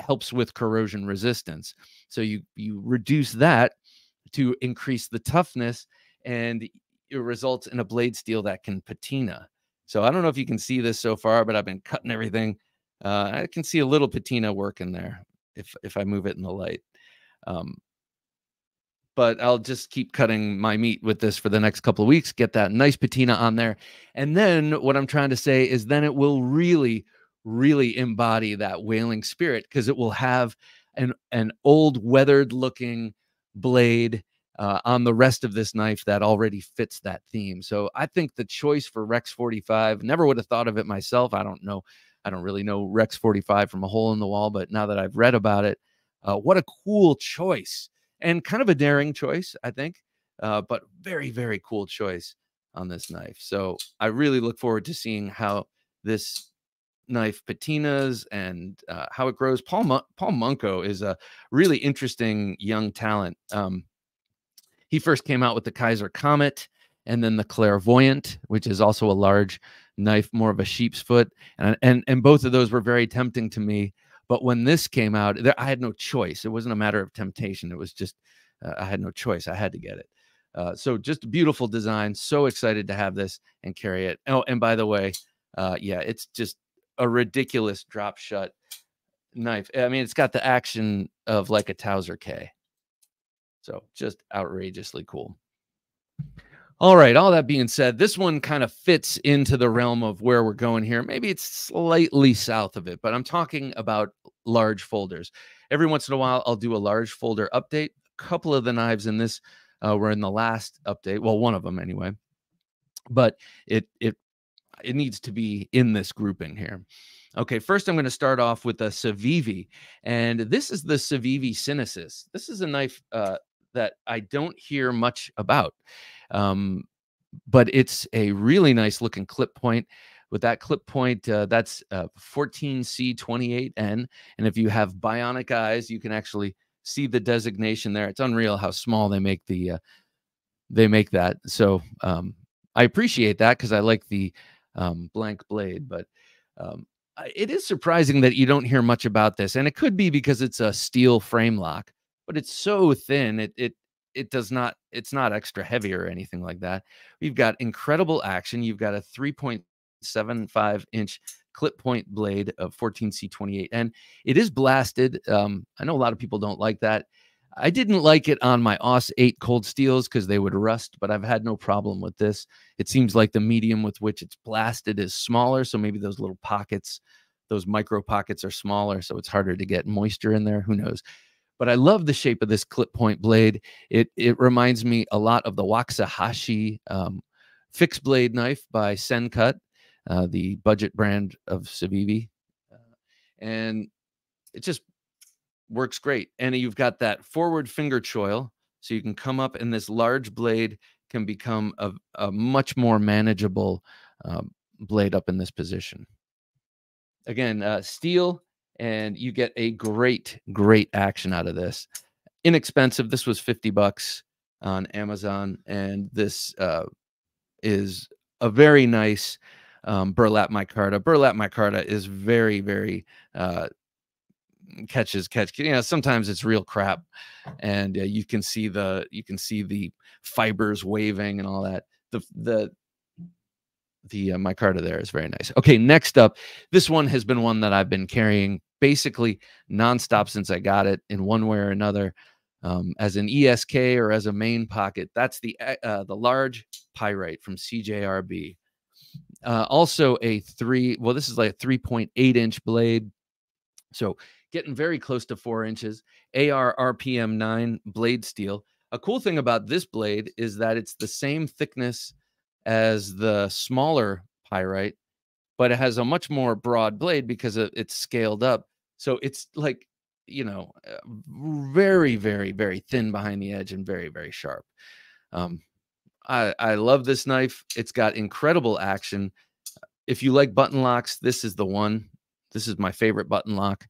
helps with corrosion resistance. So you you reduce that to increase the toughness, and it results in a blade steel that can patina. So I don't know if you can see this so far, but I've been cutting everything. Uh, I can see a little patina work in there if if I move it in the light. Um, but I'll just keep cutting my meat with this for the next couple of weeks, get that nice patina on there. And then what I'm trying to say is then it will really, really embody that whaling spirit because it will have an an old weathered looking blade uh, on the rest of this knife that already fits that theme. So I think the choice for Rex 45, never would have thought of it myself. I don't know. I don't really know Rex 45 from a hole in the wall, but now that I've read about it, uh, what a cool choice and kind of a daring choice, I think, uh, but very, very cool choice on this knife. So I really look forward to seeing how this knife patinas and uh, how it grows. Paul Paul Munko is a really interesting young talent. Um, he first came out with the Kizer Comet and then the Clairvoyant, which is also a large knife, more of a sheep's foot. And, and, and both of those were very tempting to me. But when this came out, there, I had no choice. It wasn't a matter of temptation. It was just, uh, I had no choice. I had to get it. Uh, so just a beautiful design. So excited to have this and carry it. Oh, and by the way, uh, yeah, it's just a ridiculous drop shut knife. I mean, it's got the action of like a Towser K. So just outrageously cool. All right. All that being said, this one kind of fits into the realm of where we're going here. Maybe it's slightly south of it, but I'm talking about large folders. Every once in a while, I'll do a large folder update. A couple of the knives in this uh, were in the last update. Well, one of them anyway. But it it it needs to be in this grouping here. Okay, first I'm going to start off with a Civivi, and this is the Civivi Synesis. This is a knife uh, that I don't hear much about. Um, but it's a really nice looking clip point. With that clip point, uh, that's uh, 14C28N. And if you have bionic eyes, you can actually see the designation there. It's unreal how small they make the uh, they make that. So um, I appreciate that because I like the um, blank blade, but um, it is surprising that you don't hear much about this, and it could be because it's a steel frame lock, but it's so thin it it it does not it's not extra heavy or anything like that. We've got incredible action. You've got a 3.75 inch clip point blade of 14C28, and it is blasted. Um, I know a lot of people don't like that. I didn't like it on my OS 8 cold steels because they would rust, but I've had no problem with this. It seems like the medium with which it's blasted is smaller, so maybe those little pockets, those micro pockets are smaller, so it's harder to get moisture in there. Who knows? But I love the shape of this clip point blade. It it reminds me a lot of the Waxahachie um, fixed blade knife by Sencut, uh, the budget brand of Civivi, uh, and it just works great. And you've got that forward finger choil, so you can come up and this large blade can become a, a much more manageable um, blade up in this position. Again, uh, steel, and you get a great, great action out of this. Inexpensive. This was 50 bucks on Amazon, and this uh, is a very nice um, burlap micarta. Burlap micarta is very, very uh, catches catch you know sometimes it's real crap and uh, you can see the you can see the fibers waving and all that the the the uh, micarta there is very nice okay next up this one has been one that i've been carrying basically nonstop since i got it in one way or another um, as an esk or as a main pocket that's the uh, uh the large pyrite from cjrb uh, also a three well this is like a 3.8 inch blade so getting very close to four inches. AR RPM 9 blade steel. A cool thing about this blade is that it's the same thickness as the smaller pyrite, but it has a much more broad blade because it's scaled up. So it's like, you know, uh, very, very, very thin behind the edge and very, very sharp. Um, I, I love this knife. It's got incredible action. If you like button locks, this is the one. This is my favorite button lock.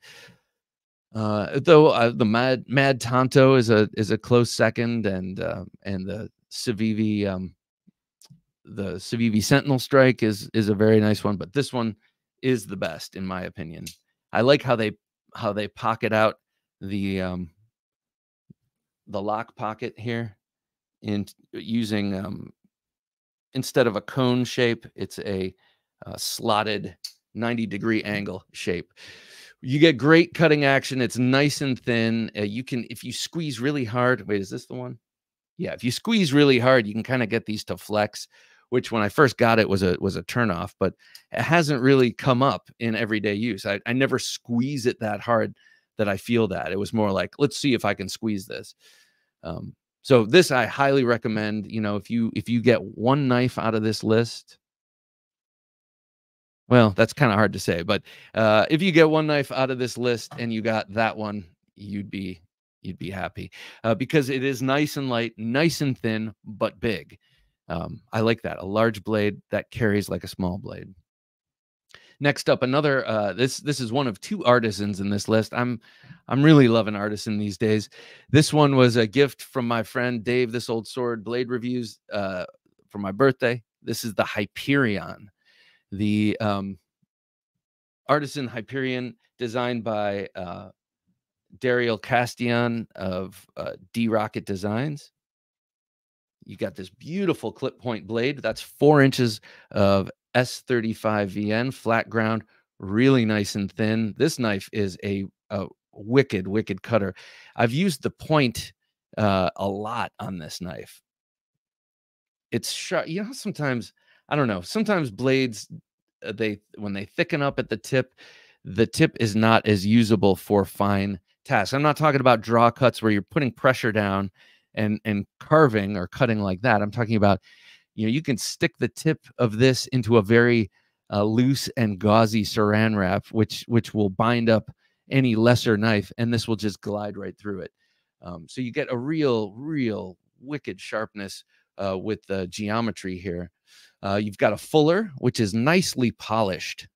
Uh, though uh, the Mad Mad Tonto is a is a close second, and uh, and the Civivi um, the Civivi Sentinel Strike is is a very nice one, but this one is the best in my opinion. I like how they how they pocket out the um, the lock pocket here in using um, instead of a cone shape, it's a uh, slotted 90 degree angle shape. You get great cutting action. It's nice and thin. Uh, you can, if you squeeze really hard. Wait, is this the one? Yeah, if you squeeze really hard, you can kind of get these to flex. Which, when I first got it, was a was a turnoff, but it hasn't really come up in everyday use. I, I never squeeze it that hard that I feel that. It was more like, let's see if I can squeeze this. Um, so this I highly recommend. You know, if you if you get one knife out of this list, well, that's kind of hard to say, but uh, if you get one knife out of this list and you got that one, you'd be you'd be happy uh, because it is nice and light, nice and thin, but big. Um, I like that a large blade that carries like a small blade. Next up, another uh, this this is one of two artisans in this list. I'm I'm really loving artisan these days. This one was a gift from my friend Dave. This old sword blade reviews uh, for my birthday. This is the Hyperion the um, artisan Hyperion designed by uh, Daryl Castellan of uh, D Rocket Designs. You got this beautiful clip point blade. That's four inches of S35VN flat ground, really nice and thin. This knife is a, a wicked, wicked cutter. I've used the point uh, a lot on this knife. It's sharp. You know, sometimes I don't know. Sometimes blades uh, they when they thicken up at the tip, the tip is not as usable for fine tasks. I'm not talking about draw cuts where you're putting pressure down and and carving or cutting like that. I'm talking about you know you can stick the tip of this into a very uh, loose and gauzy saran wrap, which which will bind up any lesser knife, and this will just glide right through it. Um, so you get a real, real wicked sharpness uh, with the geometry here. Uh, you've got a fuller, which is nicely polished,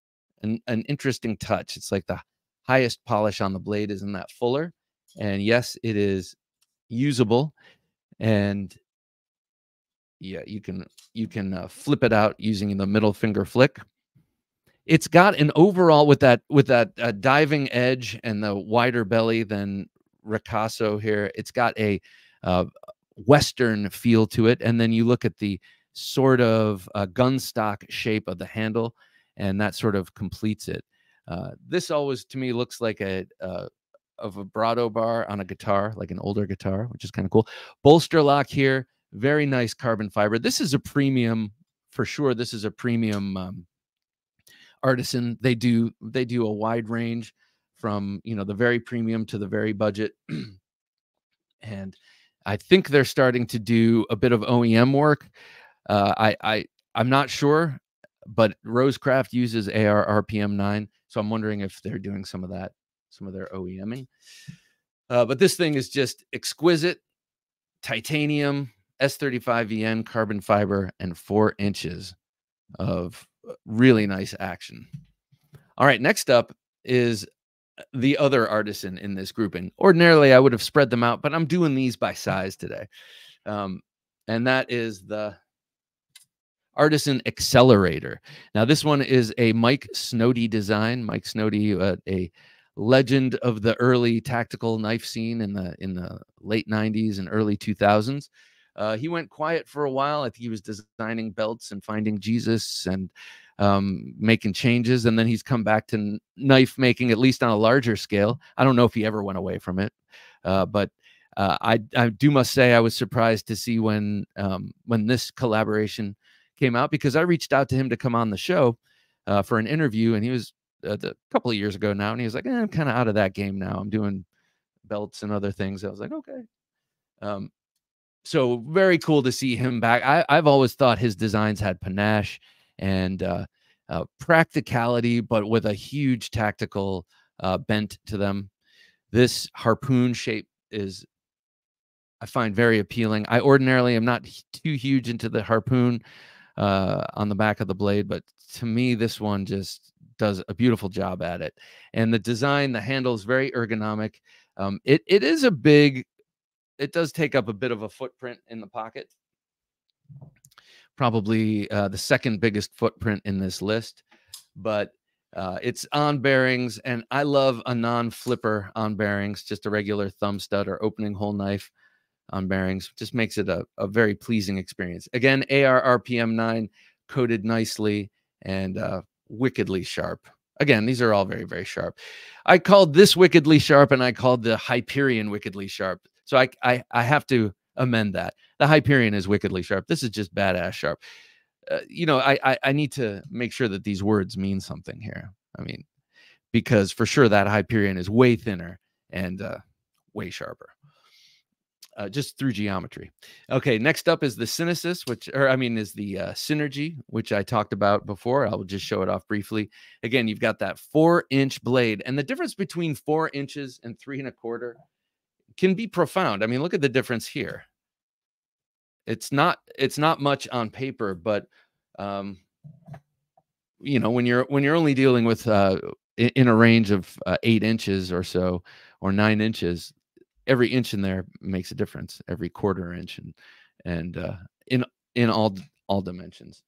and an interesting touch. It's like the highest polish on the blade is in that fuller, and yes, it is usable. And yeah, you can you can uh, flip it out using the middle finger flick. It's got an overall with that with that uh, diving edge and the wider belly than Ricasso here. It's got a uh, Western feel to it, and then you look at the sort of uh, gun stock shape of the handle, and that sort of completes it. Uh, this always to me looks like a, a a vibrato bar on a guitar, like an older guitar, which is kind of cool. Bolster lock here, very nice carbon fiber. This is a premium for sure. This is a premium um, artisan. They do they do a wide range from you know the very premium to the very budget, and I think they're starting to do a bit of OEM work. Uh, I I I'm not sure, but Rosecraft uses AR RPM nine, so I'm wondering if they're doing some of that some of their OEMing. Uh, but this thing is just exquisite titanium, S35VN carbon fiber, and four inches of uh, really nice action. All right, next up is uh, the other artisan in this grouping. Ordinarily, I would have spread them out, but I'm doing these by size today. Um, and that is the Artisan Xcellerator. Now, this one is a Mike Snody design. Mike Snody, uh, a legend of the early tactical knife scene in the in the late 90s and early 2000s. Uh, he went quiet for a while. I think he was designing belts and finding Jesus and um, making changes, and then he's come back to knife making, at least on a larger scale. I don't know if he ever went away from it, uh, but uh, I I do must say I was surprised to see when um, when this collaboration came out because I reached out to him to come on the show uh, for an interview, and he was a couple of years ago now, and he was like, eh, "I'm kind of out of that game now. I'm doing belts and other things." I was like, "Okay." Um, so very cool to see him back. I, I've always thought his designs had panache and uh, uh, practicality, but with a huge tactical uh, bent to them. This harpoon shape is, I find very appealing. I ordinarily am not too huge into the harpoon uh, on the back of the blade, but to me, this one just does a beautiful job at it. And the design, the handle is very ergonomic. Um, it it is a big, it does take up a bit of a footprint in the pocket. Probably uh, the second biggest footprint in this list, but uh, it's on bearings, and I love a non-flipper on bearings, just a regular thumb stud or opening hole knife on bearings. Just makes it a, a very pleasing experience. Again, AR RPM 9 coated nicely and uh, wickedly sharp. Again, these are all very, very sharp. I called this wickedly sharp and I called the Hyperion wickedly sharp. So I, I, I have to amend that. The Hyperion is wickedly sharp. This is just badass sharp. Uh, you know, I, I, I need to make sure that these words mean something here. I mean, because for sure that Hyperion is way thinner and uh, way sharper uh, just through geometry. Okay, next up is the Synesis, which, or I mean, is the uh, Synergy, which I talked about before. I'll just show it off briefly. Again, you've got that four inch blade, and the difference between four inches and three and a quarter can be profound. I mean, look at the difference here. It's not it's not much on paper, but um, you know when you're when you're only dealing with uh, in a range of uh, eight inches or so or nine inches every inch in there makes a difference every quarter inch and and uh, in in all all dimensions.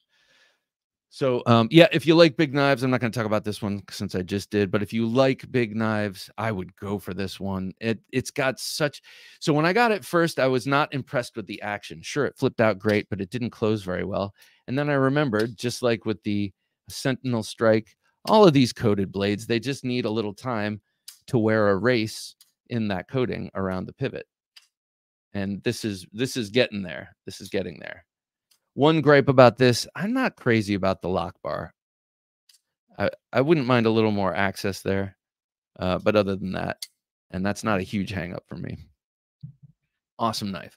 So um, yeah if you like big knives i'm not going to talk about this one since i just did but if you like big knives i would go for this one. It it's got such so when i got it first i was not impressed with the action. Sure it flipped out great but it didn't close very well. And then i remembered just like with the sentinel strike all of these coated blades they just need a little time to wear a race in that coating around the pivot. And this is this is getting there. This is getting there. One gripe about this, I'm not crazy about the lock bar. I, I wouldn't mind a little more access there. Uh, but other than that, and that's not a huge hang up for me. Awesome knife.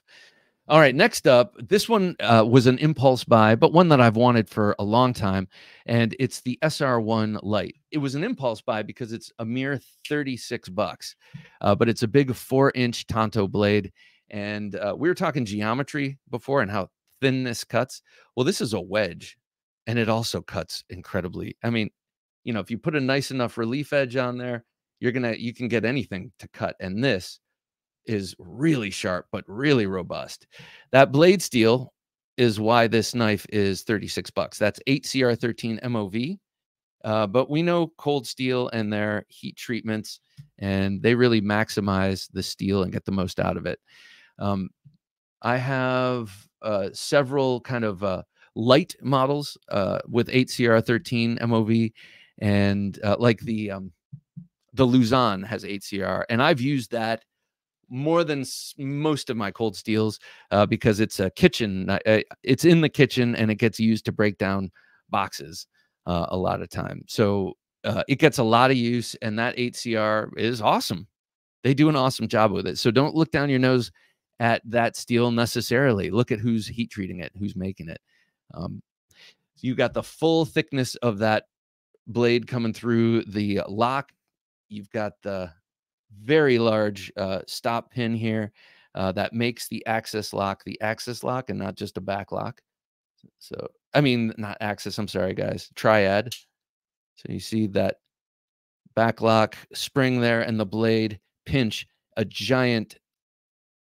All right, next up, this one uh, was an impulse buy, but one that I've wanted for a long time, and it's the SR1 Lite. It was an impulse buy because it's a mere 36 bucks, uh, but it's a big four-inch Tanto blade, and uh, we were talking geometry before and how thin this cuts. Well, this is a wedge, and it also cuts incredibly. I mean, you know, if you put a nice enough relief edge on there, you're gonna you can get anything to cut, and this is really sharp but really robust. That blade steel is why this knife is 36 bucks. That's 8CR13 MOV. Uh, but we know cold steel and their heat treatments, and they really maximize the steel and get the most out of it. Um, I have uh, several kind of uh, light models uh, with 8CR13 MOV, and uh, like the um, the Luzon has 8CR, and I've used that more than most of my cold steels uh, because it's a kitchen. Uh, it's in the kitchen and it gets used to break down boxes uh, a lot of time. So uh, it gets a lot of use, and that 8CR is awesome. They do an awesome job with it. So don't look down your nose at that steel necessarily. Look at who's heat treating it, who's making it. Um, you got the full thickness of that blade coming through the lock. You've got the very large uh, stop pin here uh, that makes the access lock the access lock and not just a back lock. So, I mean, not access, I'm sorry, guys, Tri-Ad. So you see that back lock spring there and the blade pinch a giant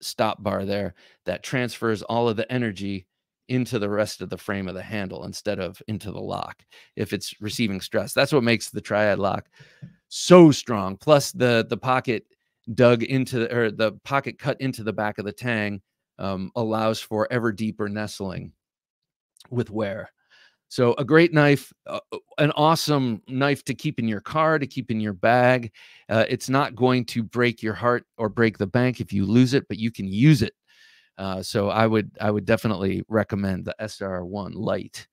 stop bar there that transfers all of the energy into the rest of the frame of the handle instead of into the lock if it's receiving stress. That's what makes the Tri-Ad lock so strong. Plus the the pocket dug into or the pocket cut into the back of the tang um, allows for ever deeper nestling with wear. So a great knife, uh, uh, an awesome knife to keep in your car, to keep in your bag. Uh, it's not going to break your heart or break the bank if you lose it, but you can use it. Uh, so I would I would definitely recommend the SR1 Lite.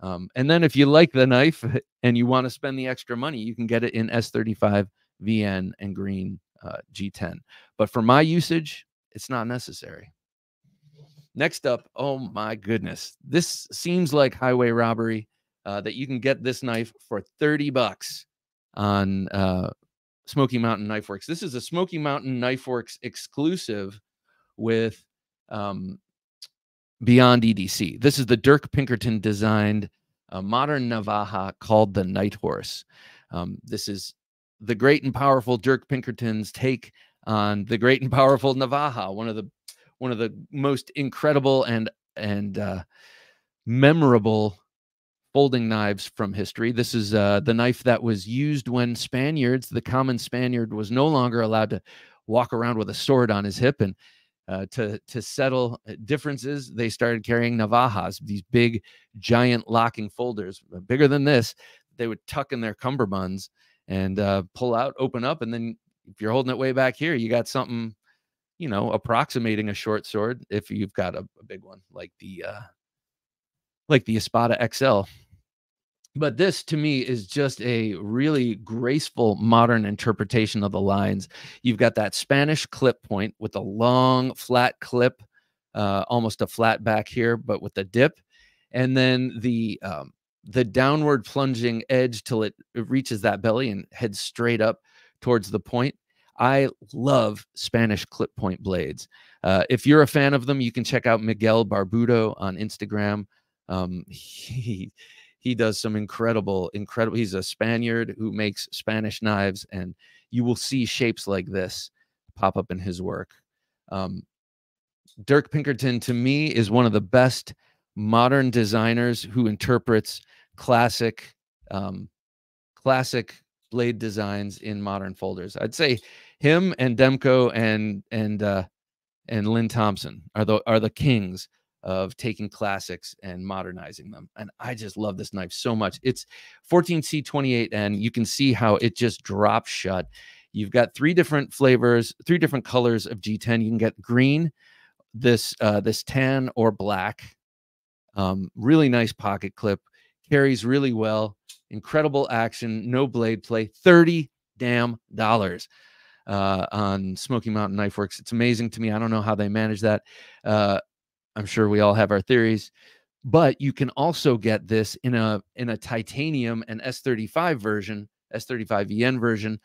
Um, and then if you like the knife and you want to spend the extra money, you can get it in S35 VN and green uh, G10. But for my usage, it's not necessary. Next up, oh my goodness, this seems like highway robbery. Uh, that you can get this knife for 30 bucks on uh, Smoky Mountain Knife Works. This is a Smoky Mountain Knife Works exclusive with um, beyond EDC. This is the Dirk Pinkerton designed uh, modern Navaja called the Night Horse. Um, this is the great and powerful Dirk Pinkerton's take on the great and powerful Navaja, one of the one of the most incredible and and uh, memorable folding knives from history. This is uh, the knife that was used when Spaniards, the common Spaniard, was no longer allowed to walk around with a sword on his hip and uh, to to settle uh, differences, they started carrying navajas, these big, giant locking folders, uh, bigger than this. They would tuck in their cummerbunds and uh, pull out, open up, and then if you're holding it way back here, you got something, you know, approximating a short sword. If you've got a, a big one like the uh, like the Espada XL, but this to me is just a really graceful modern interpretation of the lines. You've got that spanish clip point with a long flat clip uh, almost a flat back here but with a dip. And then the um, the downward plunging edge till it, it reaches that belly and heads straight up towards the point. I love spanish clip point blades. Uh, if you're a fan of them you can check out miguel barbudo on instagram. Um, he he does some incredible, incredible. He's a Spaniard who makes Spanish knives, and you will see shapes like this pop up in his work. Um, Dirk Pinkerton, to me, is one of the best modern designers who interprets classic, um, classic blade designs in modern folders. I'd say him and Demko and and uh, and Lynn Thompson are the are the kings of taking classics and modernizing them. And I just love this knife so much. It's 14C28, and you can see how it just drops shut. You've got three different flavors, three different colors of G10. You can get green, this uh, this tan, or black. Um, really nice pocket clip, carries really well. Incredible action, no blade play. Thirty damn dollars uh, on Smoky Mountain Knife Works. It's amazing to me. I don't know how they manage that. Uh, I'm sure we all have our theories, but you can also get this in a in a titanium and S35 version, S35VN version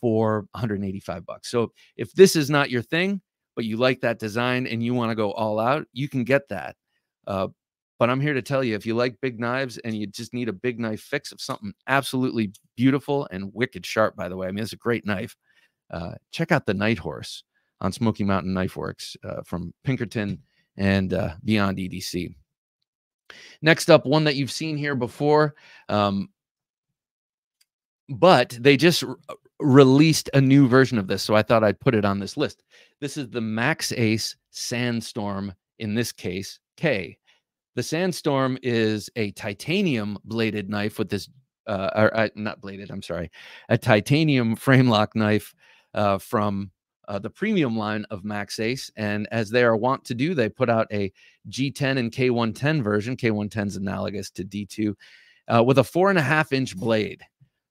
for 185 bucks. So if this is not your thing, but you like that design and you want to go all out, you can get that. Uh, but I'm here to tell you if you like big knives and you just need a big knife fix of something absolutely beautiful and wicked sharp, by the way, I mean, it's a great knife. Uh, check out the Night Horse on Smoky Mountain Knife Works uh, from Pinkerton and uh, Beyond EDC. Next up, one that you've seen here before, um, but they just released a new version of this. So I thought I'd put it on this list. This is the Max Ace Sandstorm, in this case, K. The Sandstorm is a titanium bladed knife with this, uh, or uh, not bladed, I'm sorry, a titanium frame lock knife uh, from uh, the premium line of Max Ace. And as they are wont to do, they put out a G10 and K110 version. K110 is analogous to D2 uh, with a four and a half inch blade.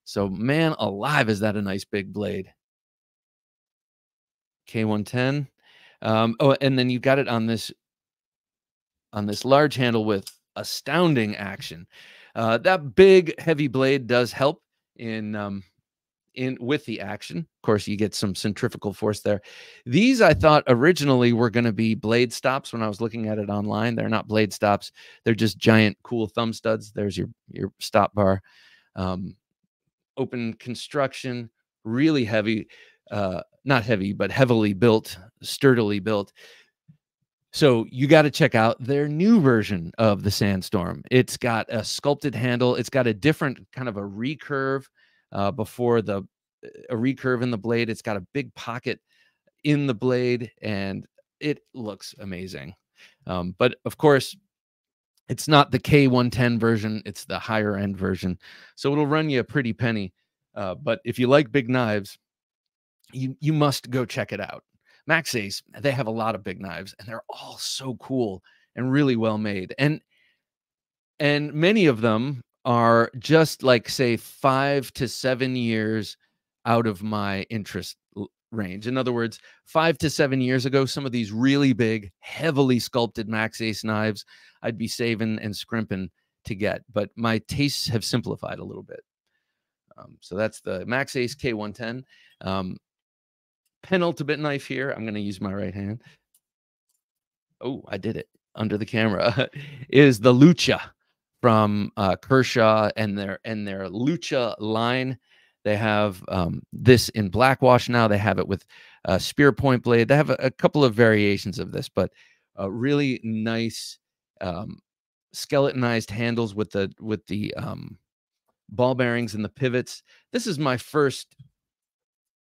So, man alive, is that a nice big blade? K110. Um, oh, and then you got it on this on this large handle with astounding action. Uh, that big heavy blade does help in um, in with the action. Of course, you get some centrifugal force there. These I thought originally were going to be blade stops when I was looking at it online. They're not blade stops. They're just giant cool thumb studs. There's your your stop bar. Um, open construction, really heavy, uh, not heavy, but heavily built, sturdily built. So you got to check out their new version of the Sandstorm. It's got a sculpted handle. It's got a different kind of a recurve uh, before the a recurve in the blade. It's got a big pocket in the blade, and it looks amazing. Um, but of course, it's not the K110 version, it's the higher end version. So it'll run you a pretty penny. Uh, but if you like big knives, you you must go check it out. Max Ace, they have a lot of big knives and they're all so cool and really well made. And and many of them are just like say 5 to 7 years out of my interest range. In other words, 5 to 7 years ago some of these really big, heavily sculpted Max Ace knives I'd be saving and scrimping to get, but my tastes have simplified a little bit. Um, so that's the Max Ace K110. Um, penultimate knife here. I'm going to use my right hand. Oh, I did it under the camera. is the Lucha from uh, Kershaw and their and their Lucha line. They have um, this in blackwash now. They have it with a spear point blade. They have a, a couple of variations of this, but a really nice um, skeletonized handles with the with the um, ball bearings and the pivots. This is my first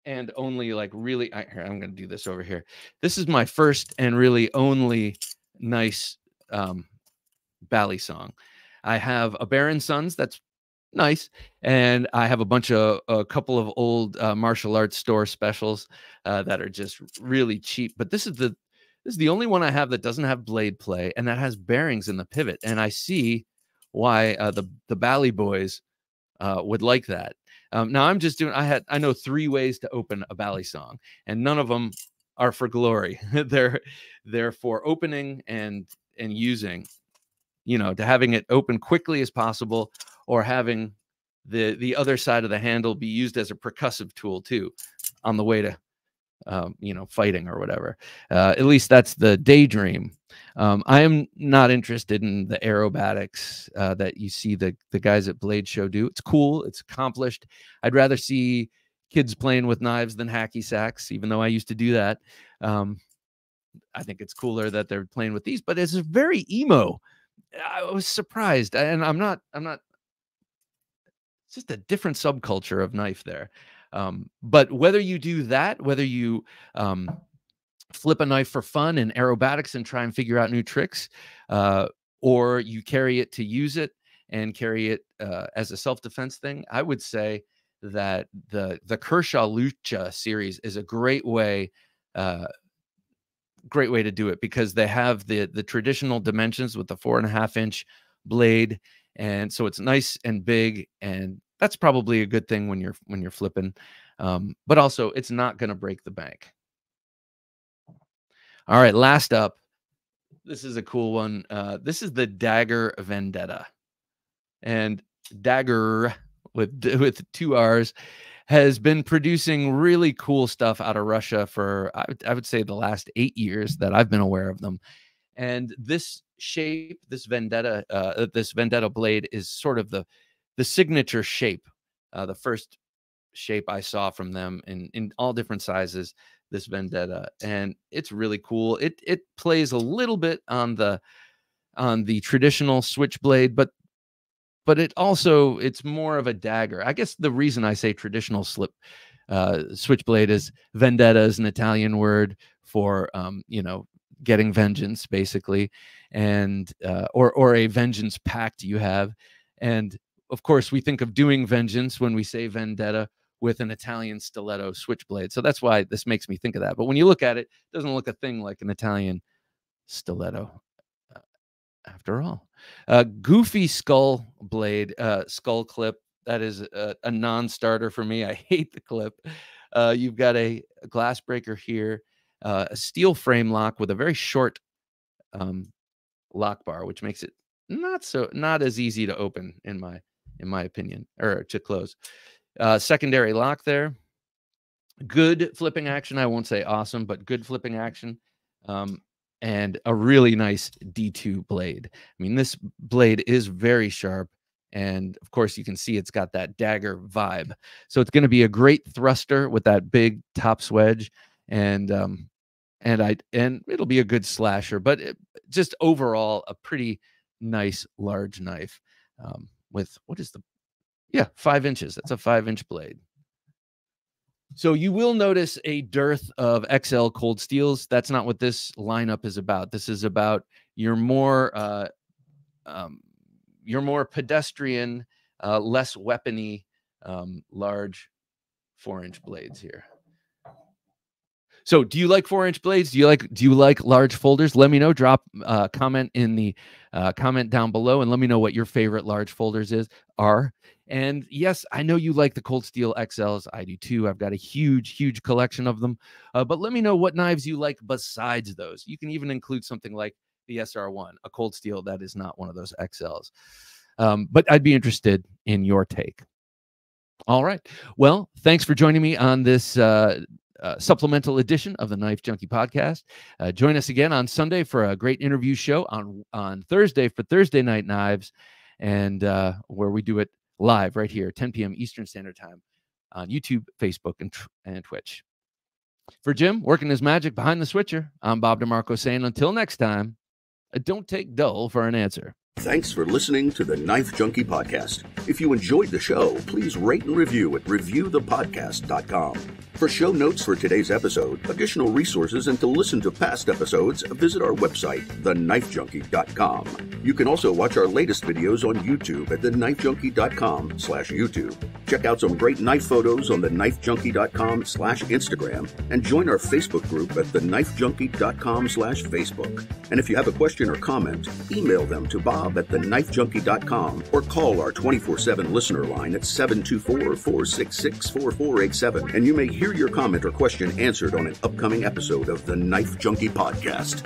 and only like really I, here, I'm going to do this over here. This is my first and really only nice um balisong. I have a Baron Sons that's nice and I have a bunch of a couple of old uh, martial arts store specials uh, that are just really cheap, but this is the this is the only one I have that doesn't have blade play and that has bearings in the pivot and I see why uh, the the Bally boys uh, would like that. Um, now I'm just doing. I had I know three ways to open a balisong, and none of them are for glory. they're they're for opening and and using. You know, to having it open quickly as possible, or having the the other side of the handle be used as a percussive tool too, on the way to um, you know, fighting or whatever. Uh, at least that's the daydream. Um, I am not interested in the aerobatics uh, that you see the the guys at Blade Show do. It's cool. It's accomplished. I'd rather see kids playing with knives than hacky sacks, even though I used to do that. Um, I think it's cooler that they're playing with these, but it's a very emo. I was surprised, and I'm not. I'm not. It's just a different subculture of knife there. Um, but whether you do that, whether you um, flip a knife for fun in aerobatics and try and figure out new tricks, uh, or you carry it to use it and carry it uh, as a self-defense thing, I would say that the the Kershaw Lucha series is a great way. Uh, great way to do it because they have the the traditional dimensions with the four and a half inch blade and so it's nice and big and that's probably a good thing when you're when you're flipping um, but also it's not going to break the bank all right last up This is a cool one. Uh, this is the Daggerr Vendetta, and Daggerr with with two R's has been producing really cool stuff out of Russia for I would, I would say the last eight years that I've been aware of them. And this shape, this Vendetta, uh, this Vendetta blade is sort of the the signature shape, uh, the first shape I saw from them in in all different sizes. This Vendetta, and it's really cool. It it plays a little bit on the on the traditional switchblade, but but it also it's more of a dagger. I guess the reason I say traditional slip uh, switchblade is vendetta is an Italian word for um, you know getting vengeance basically, and uh, or or a vengeance pact you have, and of course we think of doing vengeance when we say vendetta with an Italian stiletto switchblade. So that's why this makes me think of that. But when you look at it, it doesn't look a thing like an Italian stiletto after all. Uh, goofy skull blade, uh, skull clip. That is a, a non-starter for me. I hate the clip. Uh, you've got a, a, glass breaker here, uh, a steel frame lock with a very short um, lock bar, which makes it not so not as easy to open in my in my opinion or to close. Uh, secondary lock there. Good flipping action. I won't say awesome, but good flipping action. Um, and a really nice D2 blade. I mean, this blade is very sharp. And of course, you can see it's got that dagger vibe. So it's going to be a great thruster with that big top swedge. And, um, and I, and it'll be a good slasher, but it, just overall, a pretty nice large knife um, with what is the, yeah, five inches. That's a five inch blade. So you will notice a dearth of XL cold steels. That's not what this lineup is about. This is about your more uh, um, your more pedestrian, uh, less weapony, um, large four inch blades here. So, do you like four inch blades? Do you like do you like large folders? Let me know. Drop a uh, comment in the uh, comment down below, and let me know what your favorite large folders is are. And yes, I know you like the Cold Steel XLs. I do too. I've got a huge, huge collection of them. Uh, but let me know what knives you like besides those. You can even include something like the SR1, a Cold Steel that is not one of those XLs. Um, but I'd be interested in your take. All right. Well, thanks for joining me on this uh, uh, supplemental edition of the Knife Junkie podcast. Uh, join us again on Sunday for a great interview show on on Thursday for Thursday Night Knives, and uh, where we do it live right here, 10 p.m. Eastern Standard Time on YouTube, Facebook, and, and Twitch. For Jim, working his magic behind the switcher, I'm Bob DeMarco saying until next time, uh, don't take dull for an answer. Thanks for listening to the Knife Junkie Podcast. If you enjoyed the show, please rate and review at reviewthepodcast.com. For show notes for today's episode, additional resources, and to listen to past episodes, visit our website, theknifejunkie.com. You can also watch our latest videos on YouTube at theknifejunkie.com slash YouTube. Check out some great knife photos on theknifejunkie.com slash Instagram, and join our Facebook group at theknifejunkie.com slash Facebook. And if you have a question or comment, email them to bob at theknifejunkie.com or call our 24-7 listener line at 724-466-4487, and you may hear Hear your comment or question answered on an upcoming episode of the Knife Junkie Podcast.